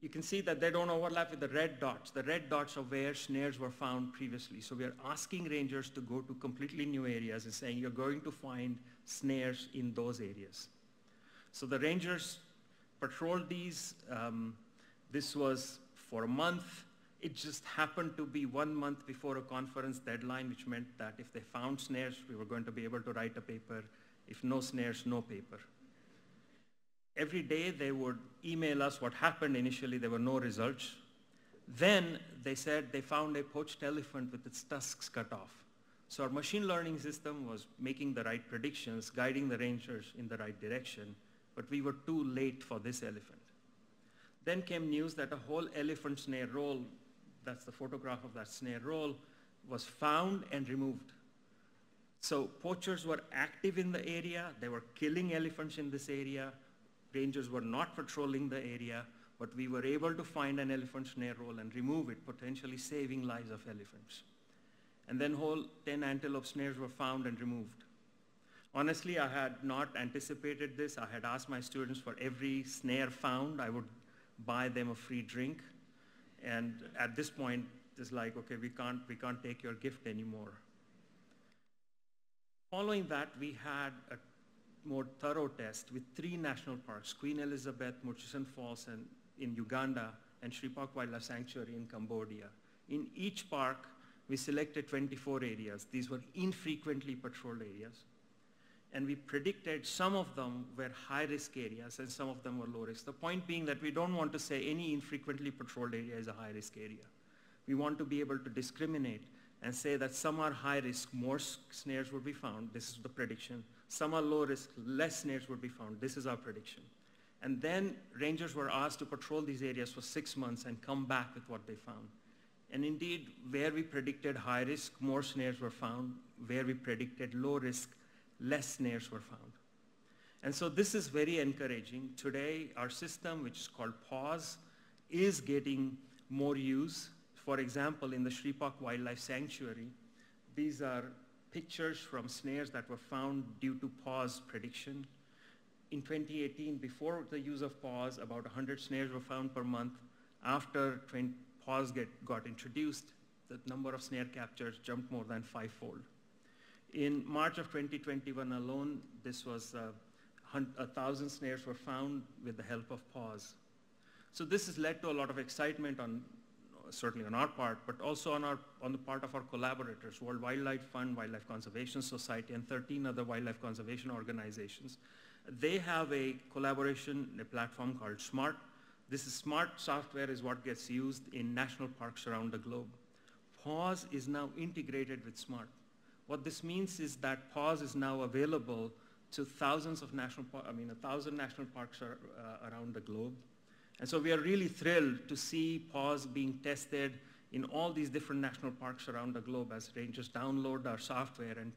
[SPEAKER 3] You can see that they don't overlap with the red dots. The red dots are where snares were found previously. So we are asking rangers to go to completely new areas and saying you're going to find snares in those areas. So the rangers patrolled these. Um, this was for a month. It just happened to be one month before a conference deadline, which meant that if they found snares, we were going to be able to write a paper. If no snares, no paper. Every day they would email us what happened. Initially, there were no results. Then they said they found a poached elephant with its tusks cut off. So our machine learning system was making the right predictions, guiding the rangers in the right direction, but we were too late for this elephant. Then came news that a whole elephant snare roll, that's the photograph of that snare roll, was found and removed. So poachers were active in the area. They were killing elephants in this area. Rangers were not patrolling the area, but we were able to find an elephant snare roll and remove it, potentially saving lives of elephants. And then whole 10 antelope snares were found and removed. Honestly, I had not anticipated this. I had asked my students for every snare found, I would buy them a free drink. And at this point, it's like, okay, we can't, we can't take your gift anymore. Following that, we had a more thorough test with three national parks, Queen Elizabeth, Murchison Falls and in Uganda, and Srepok Wildlife Sanctuary in Cambodia. In each park, we selected 24 areas. These were infrequently patrolled areas. And we predicted some of them were high-risk areas and some of them were low-risk. The point being that we don't want to say any infrequently patrolled area is a high-risk area. We want to be able to discriminate and say that some are high risk, more snares would be found. This is the prediction. Some are low risk, less snares would be found. This is our prediction. And then rangers were asked to patrol these areas for six months and come back with what they found. And indeed, where we predicted high risk, more snares were found. Where we predicted low risk, less snares were found. And so this is very encouraging. Today, our system, which is called PAWS, is getting more use for example, in the Srepok Wildlife Sanctuary, these are pictures from snares that were found due to PAWS prediction. In 2018, before the use of PAWS, about 100 snares were found per month. After PAWS get, got introduced, the number of snare captures jumped more than fivefold. In March of 2021 alone, this was uh, a thousand snares were found with the help of PAWS. So this has led to a lot of excitement on certainly on our part, but also on, our, on the part of our collaborators, World Wildlife Fund, Wildlife Conservation Society, and 13 other wildlife conservation organizations. They have a collaboration, a platform called SMART. This is SMART software is what gets used in national parks around the globe. PAWS is now integrated with SMART. What this means is that PAWS is now available to thousands of national, I mean, a thousand national parks are, uh, around the globe. And so we are really thrilled to see PAWS being tested in all these different national parks around the globe as rangers download our software and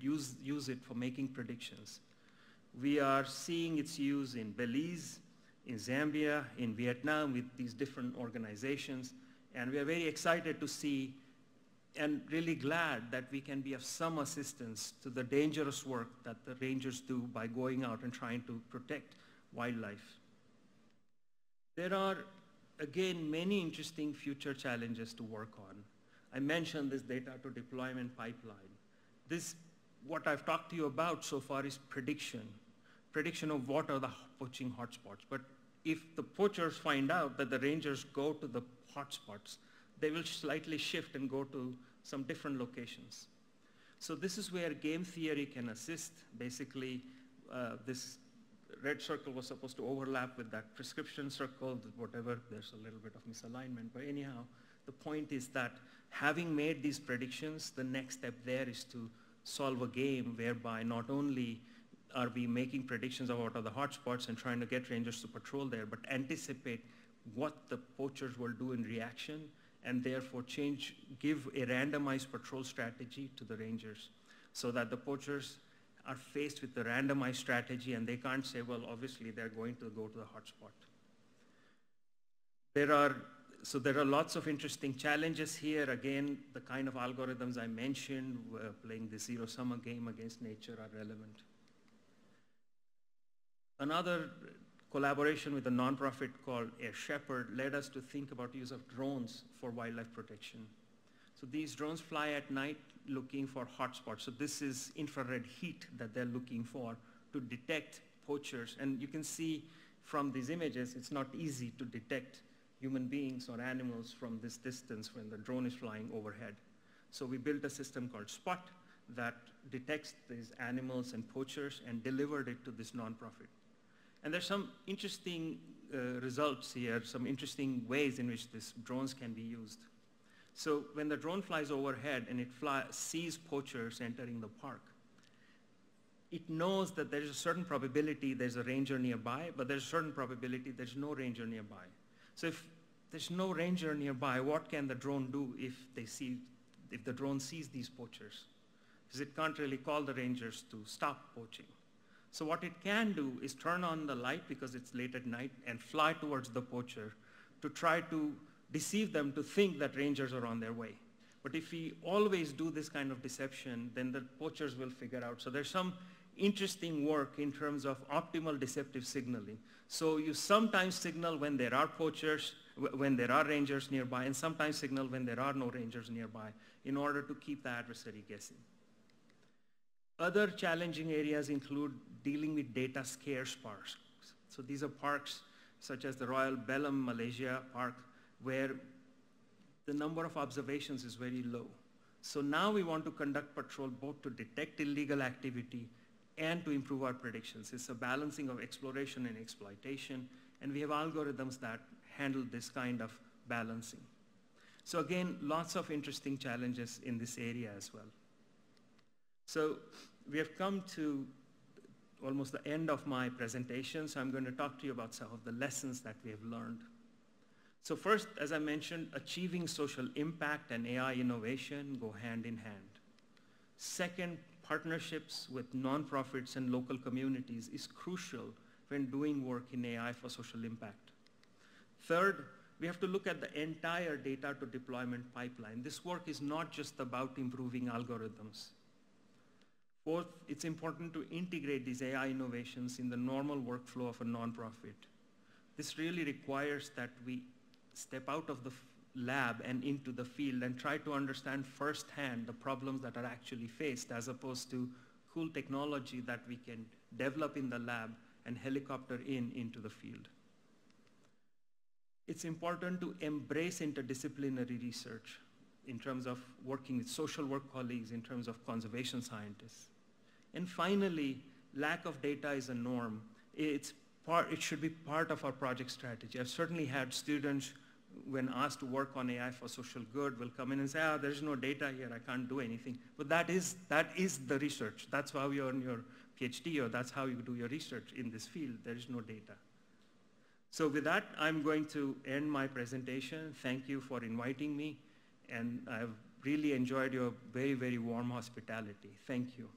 [SPEAKER 3] use, use it for making predictions. We are seeing its use in Belize, in Zambia, in Vietnam with these different organizations. And we are very excited to see and really glad that we can be of some assistance to the dangerous work that the rangers do by going out and trying to protect wildlife. There are, again, many interesting future challenges to work on. I mentioned this data to deployment pipeline. This, what I've talked to you about so far is prediction, prediction of what are the poaching hotspots. But if the poachers find out that the rangers go to the hotspots, they will slightly shift and go to some different locations. So this is where game theory can assist. Basically, uh, this red circle was supposed to overlap with that prescription circle, whatever, there's a little bit of misalignment. But anyhow, the point is that having made these predictions, the next step there is to solve a game whereby not only are we making predictions of what are the hotspots and trying to get rangers to patrol there, but anticipate what the poachers will do in reaction and therefore change, give a randomized patrol strategy to the rangers so that the poachers are faced with the randomized strategy and they can't say, well, obviously they're going to go to the hotspot. There are, so there are lots of interesting challenges here. Again, the kind of algorithms I mentioned, uh, playing the zero-sum game against nature are relevant. Another collaboration with a nonprofit called Air Shepherd led us to think about use of drones for wildlife protection. So these drones fly at night looking for hotspots. So this is infrared heat that they're looking for to detect poachers. And you can see from these images, it's not easy to detect human beings or animals from this distance when the drone is flying overhead. So we built a system called Spot that detects these animals and poachers and delivered it to this nonprofit. And there's some interesting uh, results here, some interesting ways in which these drones can be used. So when the drone flies overhead and it fly, sees poachers entering the park, it knows that there's a certain probability there's a ranger nearby, but there's a certain probability there's no ranger nearby. So if there's no ranger nearby, what can the drone do if they see if the drone sees these poachers, because it can't really call the rangers to stop poaching. So what it can do is turn on the light because it's late at night and fly towards the poacher to try to deceive them to think that rangers are on their way. But if we always do this kind of deception, then the poachers will figure out. So there's some interesting work in terms of optimal deceptive signaling. So you sometimes signal when there are poachers, when there are rangers nearby, and sometimes signal when there are no rangers nearby in order to keep the adversary guessing. Other challenging areas include dealing with data scarce parks. So these are parks such as the Royal Belum Malaysia Park, where the number of observations is very low. So now we want to conduct patrol both to detect illegal activity and to improve our predictions. It's a balancing of exploration and exploitation, and we have algorithms that handle this kind of balancing. So again, lots of interesting challenges in this area as well. So we have come to almost the end of my presentation, so I'm going to talk to you about some of the lessons that we have learned. So first, as I mentioned, achieving social impact and AI innovation go hand in hand. Second, partnerships with nonprofits and local communities is crucial when doing work in AI for social impact. Third, we have to look at the entire data to deployment pipeline. This work is not just about improving algorithms. Fourth, it's important to integrate these AI innovations in the normal workflow of a nonprofit. This really requires that we step out of the lab and into the field and try to understand firsthand the problems that are actually faced as opposed to cool technology that we can develop in the lab and helicopter in into the field. It's important to embrace interdisciplinary research in terms of working with social work colleagues, in terms of conservation scientists. And finally, lack of data is a norm. It's part, it should be part of our project strategy. I've certainly had students when asked to work on AI for social good will come in and say, ah, there's no data here, I can't do anything. But that is, that is the research. That's how you earn your PhD or that's how you do your research in this field. There is no data. So with that, I'm going to end my presentation. Thank you for inviting me. And I've really enjoyed your very, very warm hospitality. Thank you.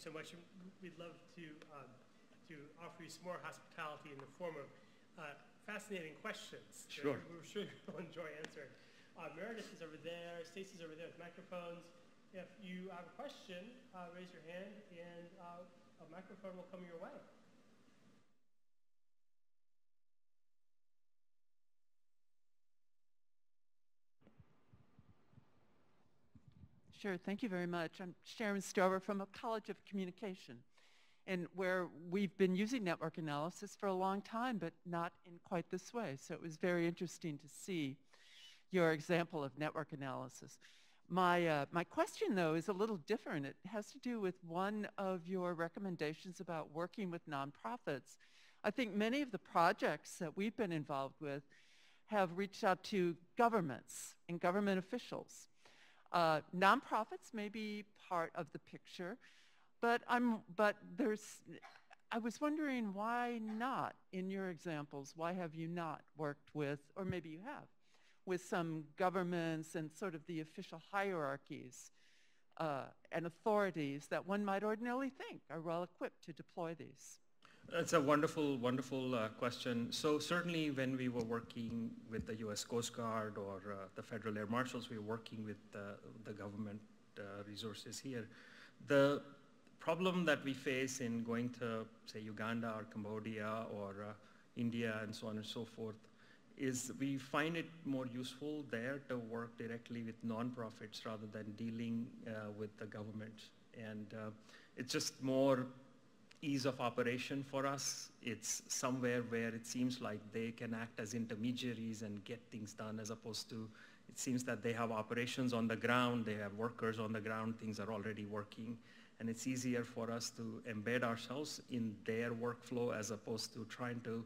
[SPEAKER 1] You so much. We'd love to, um, to offer you some more hospitality in the form of uh, fascinating questions.
[SPEAKER 3] Sure.
[SPEAKER 1] We're sure you'll enjoy answering. Uh, Meredith is over there. Stacy's over there with microphones. If you have a question, uh, raise your hand and uh, a microphone will come your way.
[SPEAKER 5] Sure, thank you very much. I'm Sharon Strover from a College of Communication, and where we've been using network analysis for a long time, but not in quite this way. So it was very interesting to see your example of network analysis. My, uh, my question, though, is a little different. It has to do with one of your recommendations about working with nonprofits. I think many of the projects that we've been involved with have reached out to governments and government officials uh, nonprofits may be part of the picture, but I'm but there's I was wondering why not in your examples, why have you not worked with, or maybe you have, with some governments and sort of the official hierarchies uh, and authorities that one might ordinarily think are well equipped to deploy these?
[SPEAKER 3] That's a wonderful, wonderful uh, question. So certainly when we were working with the U.S. Coast Guard or uh, the Federal Air Marshals, we were working with uh, the government uh, resources here. The problem that we face in going to, say, Uganda or Cambodia or uh, India and so on and so forth is we find it more useful there to work directly with nonprofits rather than dealing uh, with the government. And it's just more ease of operation for us. It's somewhere where it seems like they can act as intermediaries and get things done as opposed to it seems that they have operations on the ground, they have workers on the ground, things are already working, and it's easier for us to embed ourselves in their workflow as opposed to trying to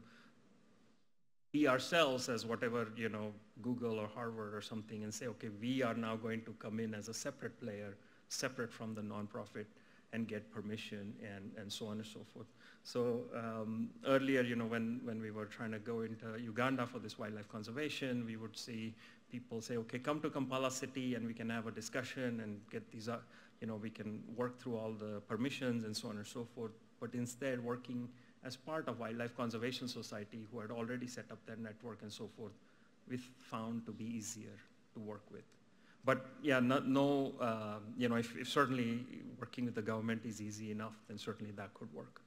[SPEAKER 3] be ourselves as whatever, you know, Google or Harvard or something and say, okay, we are now going to come in as a separate player, separate from the nonprofit and get permission and, and so on and so forth. So um, earlier, you know, when, when we were trying to go into Uganda for this wildlife conservation, we would see people say, okay, come to Kampala City and we can have a discussion and get these, uh, you know, we can work through all the permissions and so on and so forth. But instead, working as part of Wildlife Conservation Society, who had already set up their network and so forth, we found to be easier to work with. But yeah, no, no uh, you know, if, if certainly working with the government is easy enough, then certainly that could work.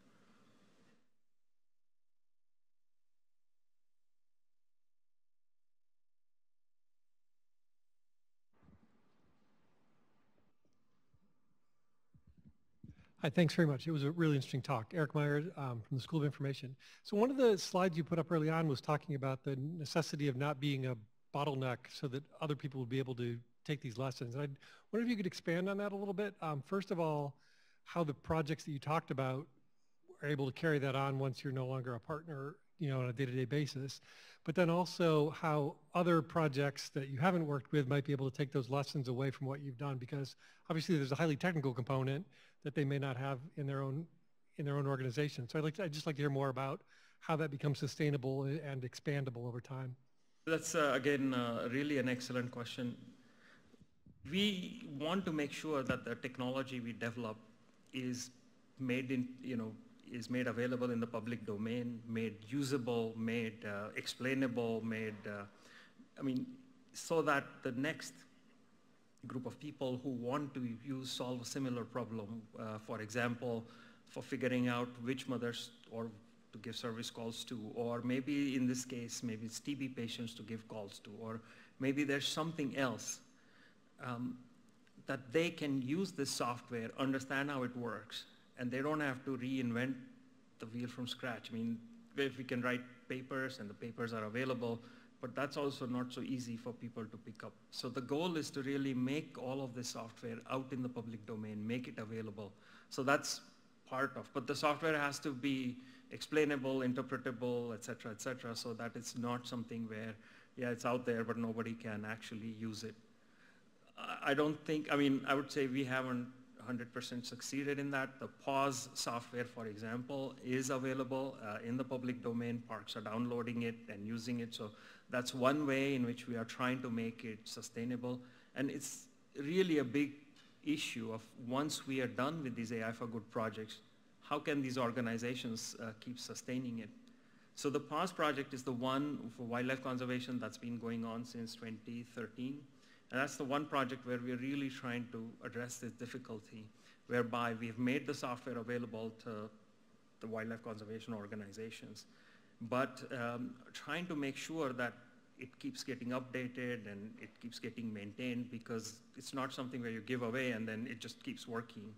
[SPEAKER 6] Hi, thanks very much. It was a really interesting talk. Eric Meyer um, from the School of Information. So one of the slides you put up early on was talking about the necessity of not being a bottleneck so that other people would be able to take these lessons. And I wonder if you could expand on that a little bit. Um, first of all, how the projects that you talked about are able to carry that on once you're no longer a partner, you know, on a day-to-day basis. But then also how other projects that you haven't worked with might be able to take those lessons away from what you've done because obviously there's a highly technical component that they may not have in their own in their own organization. So I'd, like to, I'd just like to hear more about how that becomes sustainable and expandable over time.
[SPEAKER 3] That's, uh, again, uh, really an excellent question. We want to make sure that the technology we develop is made in, you know, is made available in the public domain, made usable, made uh, explainable, made, uh, I mean, so that the next group of people who want to use solve a similar problem, uh, for example, for figuring out which mothers or to give service calls to, or maybe in this case, maybe it's TB patients to give calls to, or maybe there's something else um, that they can use this software, understand how it works, and they don't have to reinvent the wheel from scratch. I mean, if we can write papers and the papers are available, but that's also not so easy for people to pick up. So the goal is to really make all of this software out in the public domain, make it available. So that's part of, but the software has to be explainable, interpretable, et cetera, et cetera, so that it's not something where, yeah, it's out there, but nobody can actually use it. I don't think, I mean, I would say we haven't 100% succeeded in that. The PAWS software, for example, is available uh, in the public domain. Parks are downloading it and using it. So that's one way in which we are trying to make it sustainable. And it's really a big issue of once we are done with these AI for Good projects, how can these organizations uh, keep sustaining it? So the PAWS project is the one for wildlife conservation that's been going on since 2013. And that's the one project where we're really trying to address this difficulty, whereby we've made the software available to the wildlife conservation organizations but um, trying to make sure that it keeps getting updated and it keeps getting maintained because it's not something where you give away and then it just keeps working.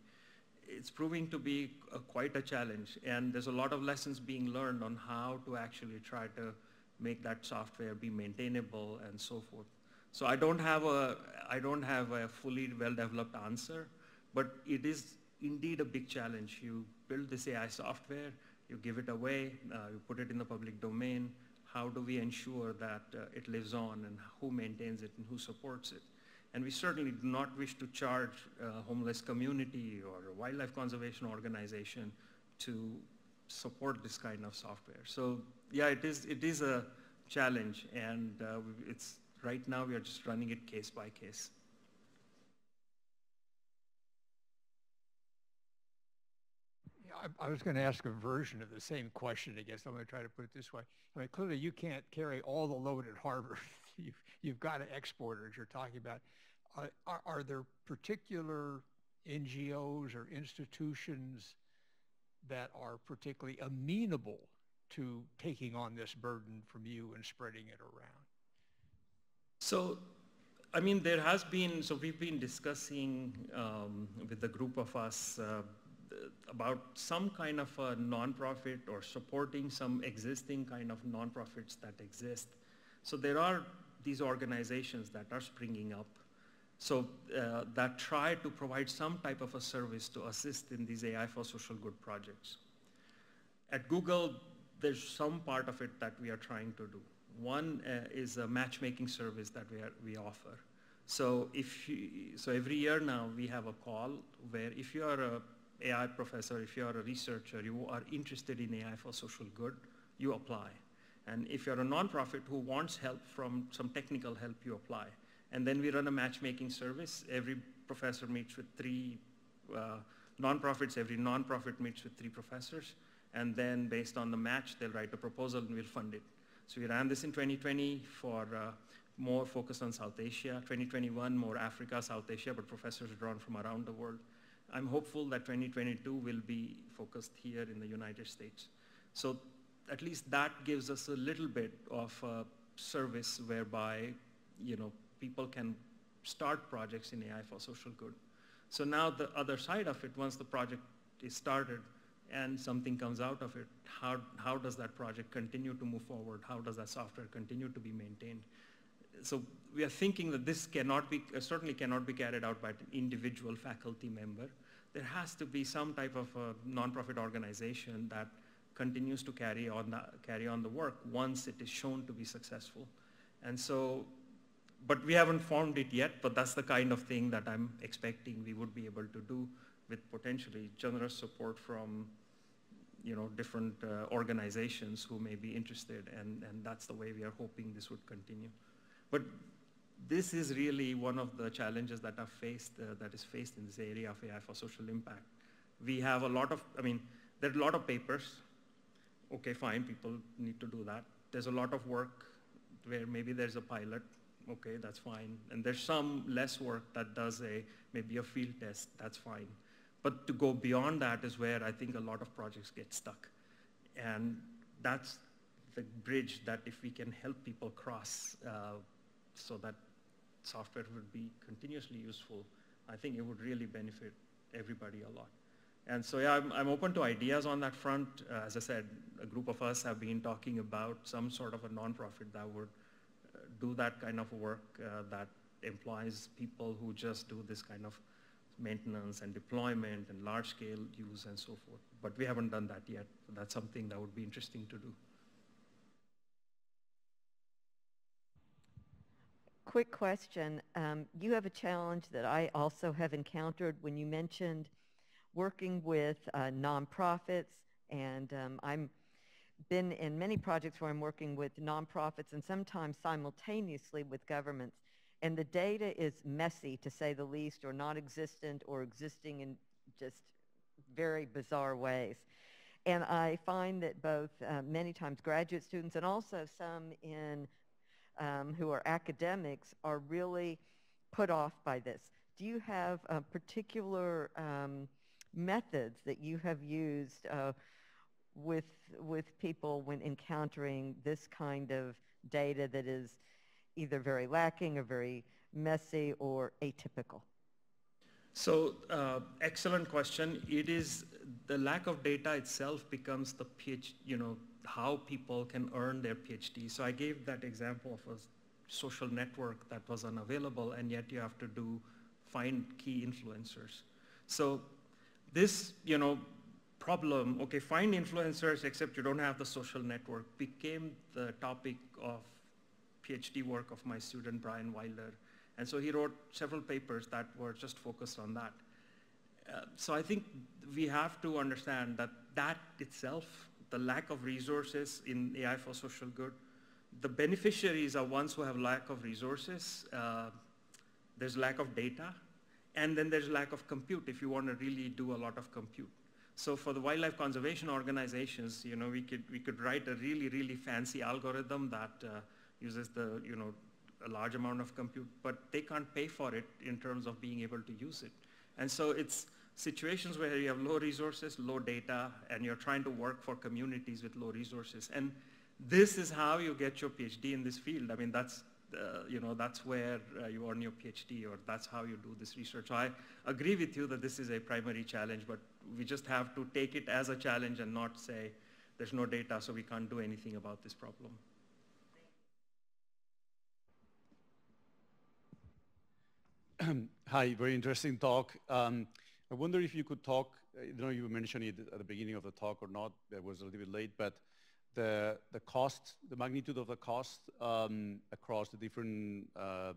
[SPEAKER 3] It's proving to be a, quite a challenge and there's a lot of lessons being learned on how to actually try to make that software be maintainable and so forth. So I don't have a, I don't have a fully well-developed answer, but it is indeed a big challenge. You build this AI software, you give it away, uh, you put it in the public domain. How do we ensure that uh, it lives on and who maintains it and who supports it? And we certainly do not wish to charge a homeless community or a wildlife conservation organization to support this kind of software. So yeah, it is, it is a challenge and uh, it's right now we are just running it case by case.
[SPEAKER 7] I, was going to ask a version of the same question, I guess. I'm going to try to put it this way. I mean, clearly you can't carry all the load at Harvard. you've, you've got to export it, as you're talking about. Uh, are, are there particular NGOs or institutions that are particularly amenable to taking on this burden from you and spreading it around?
[SPEAKER 3] So, I mean, there has been, so we've been discussing um, with the group of us uh, about some kind of a nonprofit or supporting some existing kind of nonprofits that exist. So there are these organizations that are springing up so uh, that try to provide some type of a service to assist in these AI for social good projects. At Google, there's some part of it that we are trying to do. One uh, is a matchmaking service that we, are, we offer. So if you, so every year now we have a call where if you are a AI professor, if you are a researcher, you are interested in AI for social good, you apply. And if you're a nonprofit who wants help from some technical help, you apply. And then we run a matchmaking service. Every professor meets with three uh, nonprofits. Every nonprofit meets with three professors. And then based on the match, they'll write a proposal and we'll fund it. So we ran this in 2020 for uh, more focus on South Asia. 2021, more Africa, South Asia, but professors drawn from around the world. I'm hopeful that 2022 will be focused here in the United States. So at least that gives us a little bit of service whereby, you know, people can start projects in AI for social good. So now the other side of it, once the project is started and something comes out of it, how, how does that project continue to move forward? How does that software continue to be maintained? So we are thinking that this cannot be, uh, certainly cannot be carried out by an individual faculty member. There has to be some type of a nonprofit organization that continues to carry on, the, carry on the work once it is shown to be successful. And so but we haven't formed it yet, but that's the kind of thing that I'm expecting we would be able to do with potentially generous support from you know, different uh, organizations who may be interested, and, and that's the way we are hoping this would continue. But this is really one of the challenges that are faced, uh, that is faced in this area of AI for social impact. We have a lot of, I mean, there are a lot of papers. Okay, fine, people need to do that. There's a lot of work where maybe there's a pilot, okay, that's fine. And there's some less work that does a, maybe a field test, that's fine. But to go beyond that is where I think a lot of projects get stuck. And that's the bridge that if we can help people cross uh, so that software would be continuously useful, I think it would really benefit everybody a lot. And so yeah, I'm, I'm open to ideas on that front. Uh, as I said, a group of us have been talking about some sort of a nonprofit that would do that kind of work uh, that employs people who just do this kind of maintenance and deployment and large-scale use and so forth. But we haven't done that yet. That's something that would be interesting to do.
[SPEAKER 8] Quick question. Um, you have a challenge that I also have encountered when you mentioned working with uh, nonprofits, and um, I'm been in many projects where I'm working with nonprofits and sometimes simultaneously with governments. And the data is messy, to say the least, or non-existent, or existing in just very bizarre ways. And I find that both uh, many times graduate students and also some in um, who are academics are really put off by this. Do you have uh, particular um, methods that you have used uh, with, with people when encountering this kind of data that is either very lacking or very messy or atypical?
[SPEAKER 3] So uh, excellent question. It is the lack of data itself becomes the PhD, you know, how people can earn their PhD. So I gave that example of a social network that was unavailable and yet you have to do find key influencers. So this, you know, problem, okay, find influencers except you don't have the social network, became the topic of PhD work of my student, Bryan Wilder. And so he wrote several papers that were just focused on that. Uh, so I think we have to understand that that itself, the lack of resources in AI for social good, the beneficiaries are ones who have lack of resources, uh, there's lack of data, and then there's lack of compute if you want to really do a lot of compute. So for the wildlife conservation organizations, you know, we could, we could write a really, really fancy algorithm that uh, uses the, you know, a large amount of compute, but they can't pay for it in terms of being able to use it. And so it's situations where you have low resources, low data, and you're trying to work for communities with low resources. And this is how you get your PhD in this field. I mean, that's uh, you know, that's where uh, you earn your PhD or that's how you do this research. So I agree with you that this is a primary challenge, but we just have to take it as a challenge and not say there's no data so we can't do anything about this problem.
[SPEAKER 9] Hi, very interesting talk. Um, I wonder if you could talk, I don't know if you mentioned it at the beginning of the talk or not, that was a little bit late, but the, the cost, the magnitude of the cost um, across the different uh,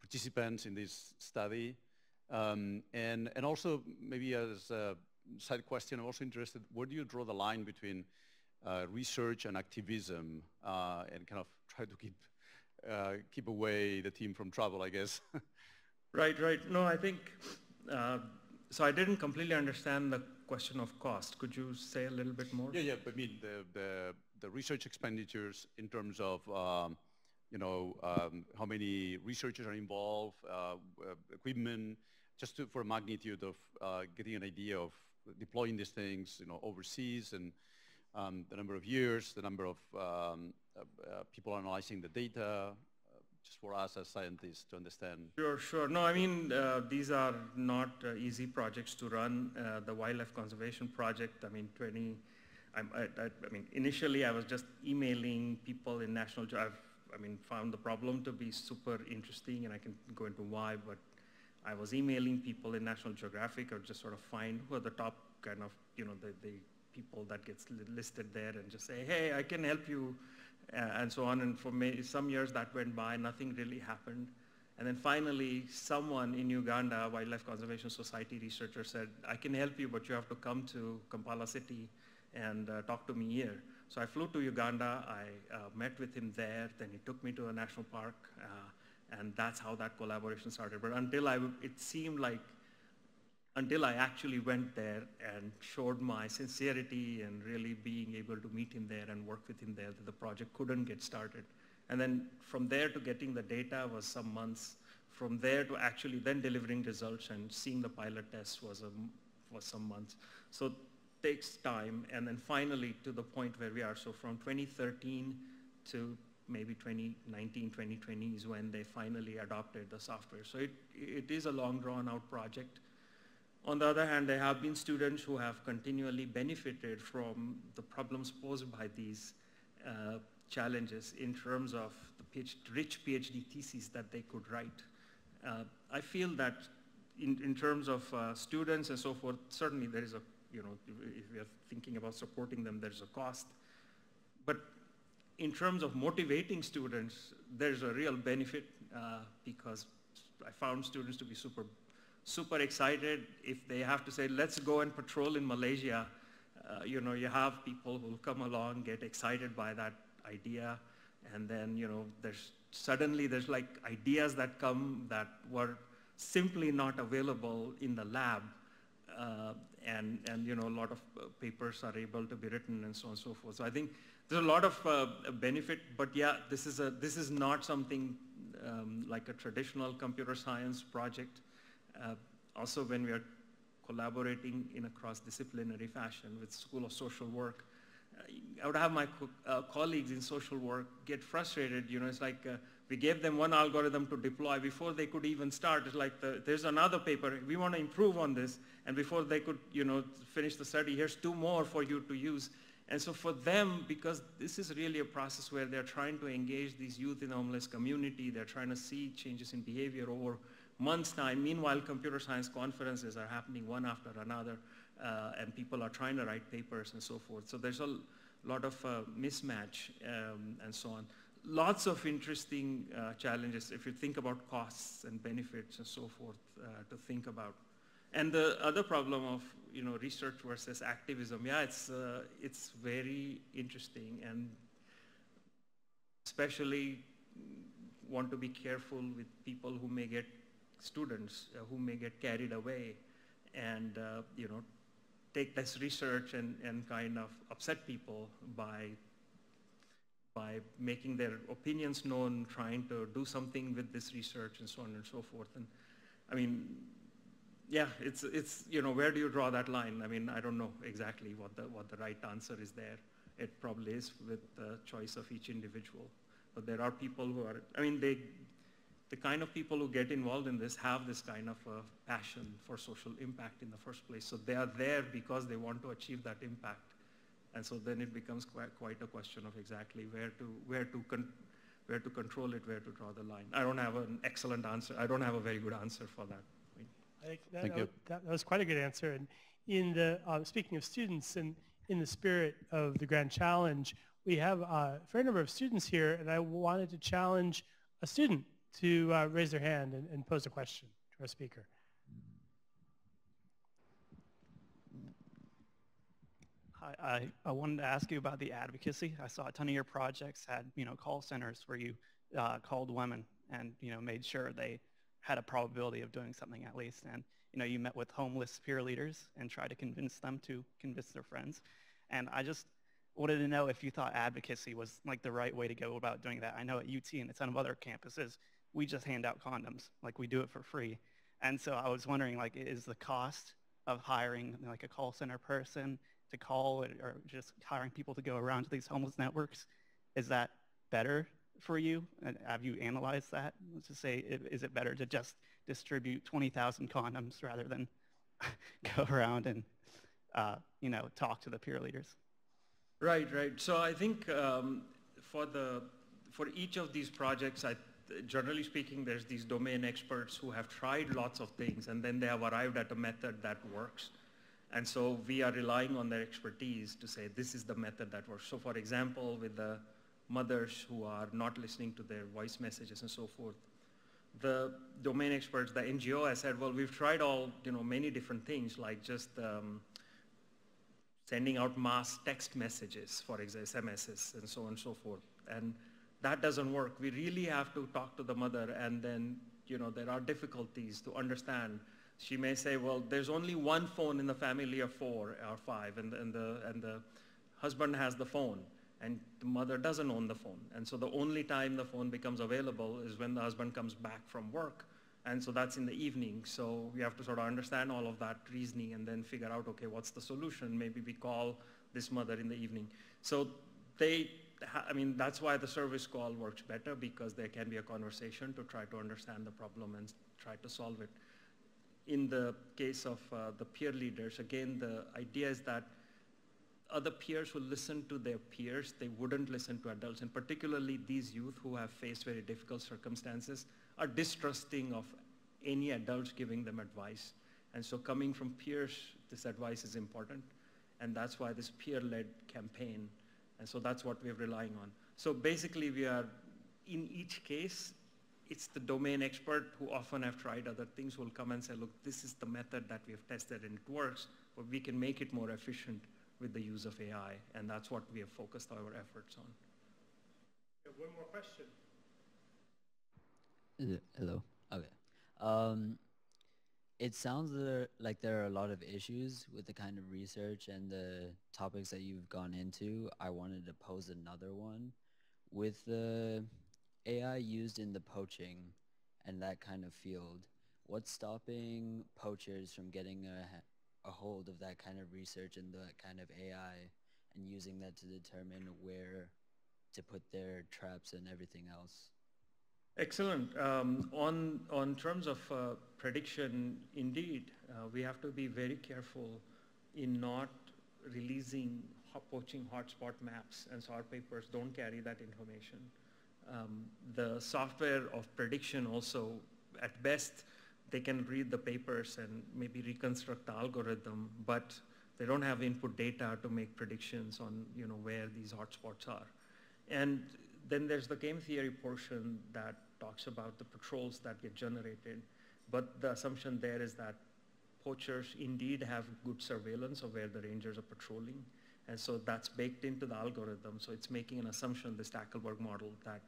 [SPEAKER 9] participants in this study. Um, and, and also maybe as a side question, I'm also interested, where do you draw the line between uh, research and activism uh, and kind of try to keep, uh, keep away the team from trouble, I guess?
[SPEAKER 3] right, right. No, I think, uh, so I didn't completely understand the question of cost. Could you say a little bit more?
[SPEAKER 9] Yeah, yeah. I mean, the, the, the research expenditures in terms of, um, you know, um, how many researchers are involved, uh, uh, equipment, just to, for a magnitude of uh, getting an idea of deploying these things, you know, overseas and um, the number of years, the number of um, uh, people analyzing the data, just for us as scientists to understand?
[SPEAKER 3] Sure, sure. No, I mean, uh, these are not uh, easy projects to run. Uh, the wildlife conservation project, I mean, 20, I, I, I, mean, initially I was just emailing people in National Geographic. I mean, found the problem to be super interesting, and I can go into why, but I was emailing people in National Geographic or just sort of find who are the top kind of, you know, the, the people that gets listed there and just say, hey, I can help you and so on. And for me, some years that went by, nothing really happened. And then finally, someone in Uganda, Wildlife Conservation Society researcher said, I can help you, but you have to come to Kampala City and uh, talk to me here. So I flew to Uganda, I uh, met with him there, then he took me to a national park, uh, and that's how that collaboration started. But until I, it seemed like until I actually went there and showed my sincerity and really being able to meet him there and work with him there that the project couldn't get started. And then from there to getting the data was some months. From there to actually then delivering results and seeing the pilot test was, a, was some months. So takes time. And then finally to the point where we are. So from 2013 to maybe 2019, 2020 is when they finally adopted the software. So it, it is a long drawn out project. On the other hand, there have been students who have continually benefited from the problems posed by these uh, challenges in terms of the rich PhD theses that they could write. Uh, I feel that in, in terms of uh, students and so forth, certainly there is a, you know, if we are thinking about supporting them, there's a cost. But in terms of motivating students, there's a real benefit uh, because I found students to be super super excited if they have to say, let's go and patrol in Malaysia. Uh, you know, you have people who come along, get excited by that idea, and then, you know, there's suddenly there's like ideas that come that were simply not available in the lab. Uh, and, and, you know, a lot of uh, papers are able to be written and so on and so forth. So I think there's a lot of uh, benefit, but yeah, this is, a, this is not something um, like a traditional computer science project. Uh, also, when we are collaborating in a cross-disciplinary fashion with School of Social Work, uh, I would have my co uh, colleagues in social work get frustrated. You know, it's like uh, we gave them one algorithm to deploy before they could even start. It's like the, there's another paper. We want to improve on this. And before they could, you know, finish the study, here's two more for you to use. And so for them, because this is really a process where they're trying to engage these youth in the homeless community, they're trying to see changes in behavior over months' time. Meanwhile, computer science conferences are happening one after another, uh, and people are trying to write papers and so forth. So there's a lot of uh, mismatch um, and so on. Lots of interesting uh, challenges if you think about costs and benefits and so forth uh, to think about. And the other problem of you know research versus activism, yeah, it's uh, it's very interesting and especially want to be careful with people who may get students uh, who may get carried away and, uh, you know, take this research and, and kind of upset people by, by making their opinions known, trying to do something with this research and so on and so forth. And I mean, yeah, it's, it's, you know, where do you draw that line? I mean, I don't know exactly what the, what the right answer is there. It probably is with the choice of each individual. But there are people who are, I mean, they the kind of people who get involved in this have this kind of a passion for social impact in the first place. So they are there because they want to achieve that impact. And so then it becomes quite, quite a question of exactly where to, where, to where to control it, where to draw the line. I don't have an excellent answer. I don't have a very good answer for that.
[SPEAKER 1] I think that, Thank you. That, that was quite a good answer. And in the, um, speaking of students, and in the spirit of the Grand Challenge, we have a fair number of students here, and I wanted to challenge a student to uh, raise their hand and, and pose a question to our speaker.
[SPEAKER 10] Hi, I, I wanted to ask you about the advocacy. I saw a ton of your projects had, you know, call centers where you uh, called women and, you know, made sure they had a probability of doing something at least. And, you know, you met with homeless peer leaders and tried to convince them to convince their friends. And I just wanted to know if you thought advocacy was like the right way to go about doing that. I know at UT and a ton of other campuses, we just hand out condoms. Like we do it for free. And so I was wondering, like, is the cost of hiring like a call center person to call or just hiring people to go around to these homeless networks, is that better for you? And have you analyzed that? Let's just say, is it better to just distribute 20,000 condoms rather than go around and, uh, you know, talk to the peer leaders?
[SPEAKER 3] Right, right. So I think um, for the for each of these projects, I, generally speaking, there's these domain experts who have tried lots of things and then they have arrived at a method that works. And so we are relying on their expertise to say this is the method that works. So for example, with the mothers who are not listening to their voice messages and so forth, the domain experts, the NGO has said, well, we've tried all, you know, many different things like just um, sending out mass text messages, for example, SMSs and so on and so forth. And that doesn't work. We really have to talk to the mother and then, you know, there are difficulties to understand she may say, well, there's only one phone in the family of four or five, and, and, the, and the husband has the phone, and the mother doesn't own the phone. And so the only time the phone becomes available is when the husband comes back from work. And so that's in the evening. So we have to sort of understand all of that reasoning and then figure out, okay, what's the solution? Maybe we call this mother in the evening. So they, I mean, that's why the service call works better because there can be a conversation to try to understand the problem and try to solve it in the case of uh, the peer leaders, again, the idea is that other peers will listen to their peers. They wouldn't listen to adults. And particularly these youth who have faced very difficult circumstances are distrusting of any adults giving them advice. And so coming from peers, this advice is important. And that's why this peer-led campaign. And so that's what we're relying on. So basically we are, in each case, it's the domain expert who often have tried other things will come and say, look, this is the method that we have tested and it works, but we can make it more efficient with the use of AI, and that's what we have focused our efforts on.
[SPEAKER 1] one more question.
[SPEAKER 11] Hello. Okay. Um, it sounds like there are a lot of issues with the kind of research and the topics that you've gone into. I wanted to pose another one. With the AI used in the poaching and that kind of field, what's stopping poachers from getting a, a hold of that kind of research and that kind of AI and using that to determine where to put their traps and everything else?
[SPEAKER 3] Excellent. Um, on, on terms of uh, prediction, indeed, uh, we have to be very careful in not releasing poaching hotspot maps, and our papers don't carry that information. Um, the software of prediction also, at best, they can read the papers and maybe reconstruct the algorithm, but they don't have input data to make predictions on you know, where these hotspots are. And then there's the game theory portion that talks about the patrols that get generated. But the assumption there is that poachers indeed have good surveillance of where the rangers are patrolling. And so that's baked into the algorithm. So it's making an assumption, the Stackelberg model, that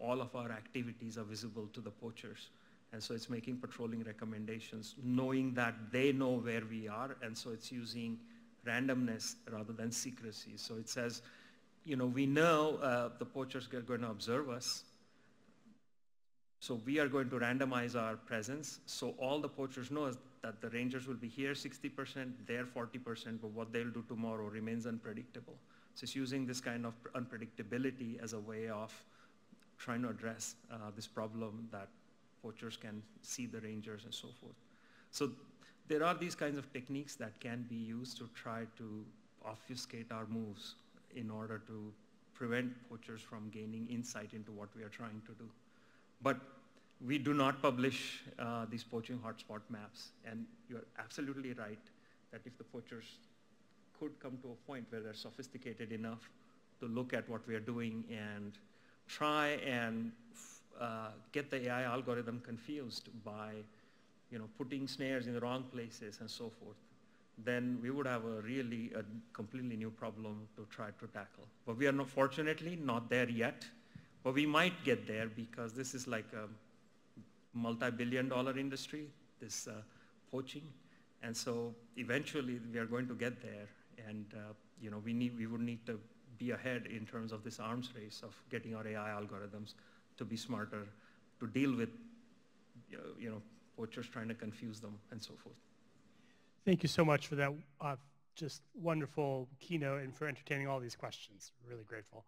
[SPEAKER 3] all of our activities are visible to the poachers. And so it's making patrolling recommendations, knowing that they know where we are, and so it's using randomness rather than secrecy. So it says, you know, we know uh, the poachers are going to observe us, so we are going to randomize our presence. So all the poachers know is that the rangers will be here 60%, there 40%, but what they'll do tomorrow remains unpredictable. So it's using this kind of unpredictability as a way of trying to address uh, this problem that poachers can see the rangers and so forth. So there are these kinds of techniques that can be used to try to obfuscate our moves in order to prevent poachers from gaining insight into what we are trying to do. But we do not publish uh, these poaching hotspot maps. And you're absolutely right that if the poachers could come to a point where they're sophisticated enough to look at what we are doing and try and uh, get the AI algorithm confused by you know, putting snares in the wrong places and so forth, then we would have a really a completely new problem to try to tackle. But we are not, fortunately not there yet, but we might get there because this is like a multi-billion dollar industry, this uh, poaching. And so eventually we are going to get there and uh, you know, we, need, we would need to be ahead in terms of this arms race of getting our AI algorithms to be smarter, to deal with you know, poachers trying to confuse them and so forth.
[SPEAKER 1] Thank you so much for that uh, just wonderful keynote and for entertaining all these questions. Really grateful.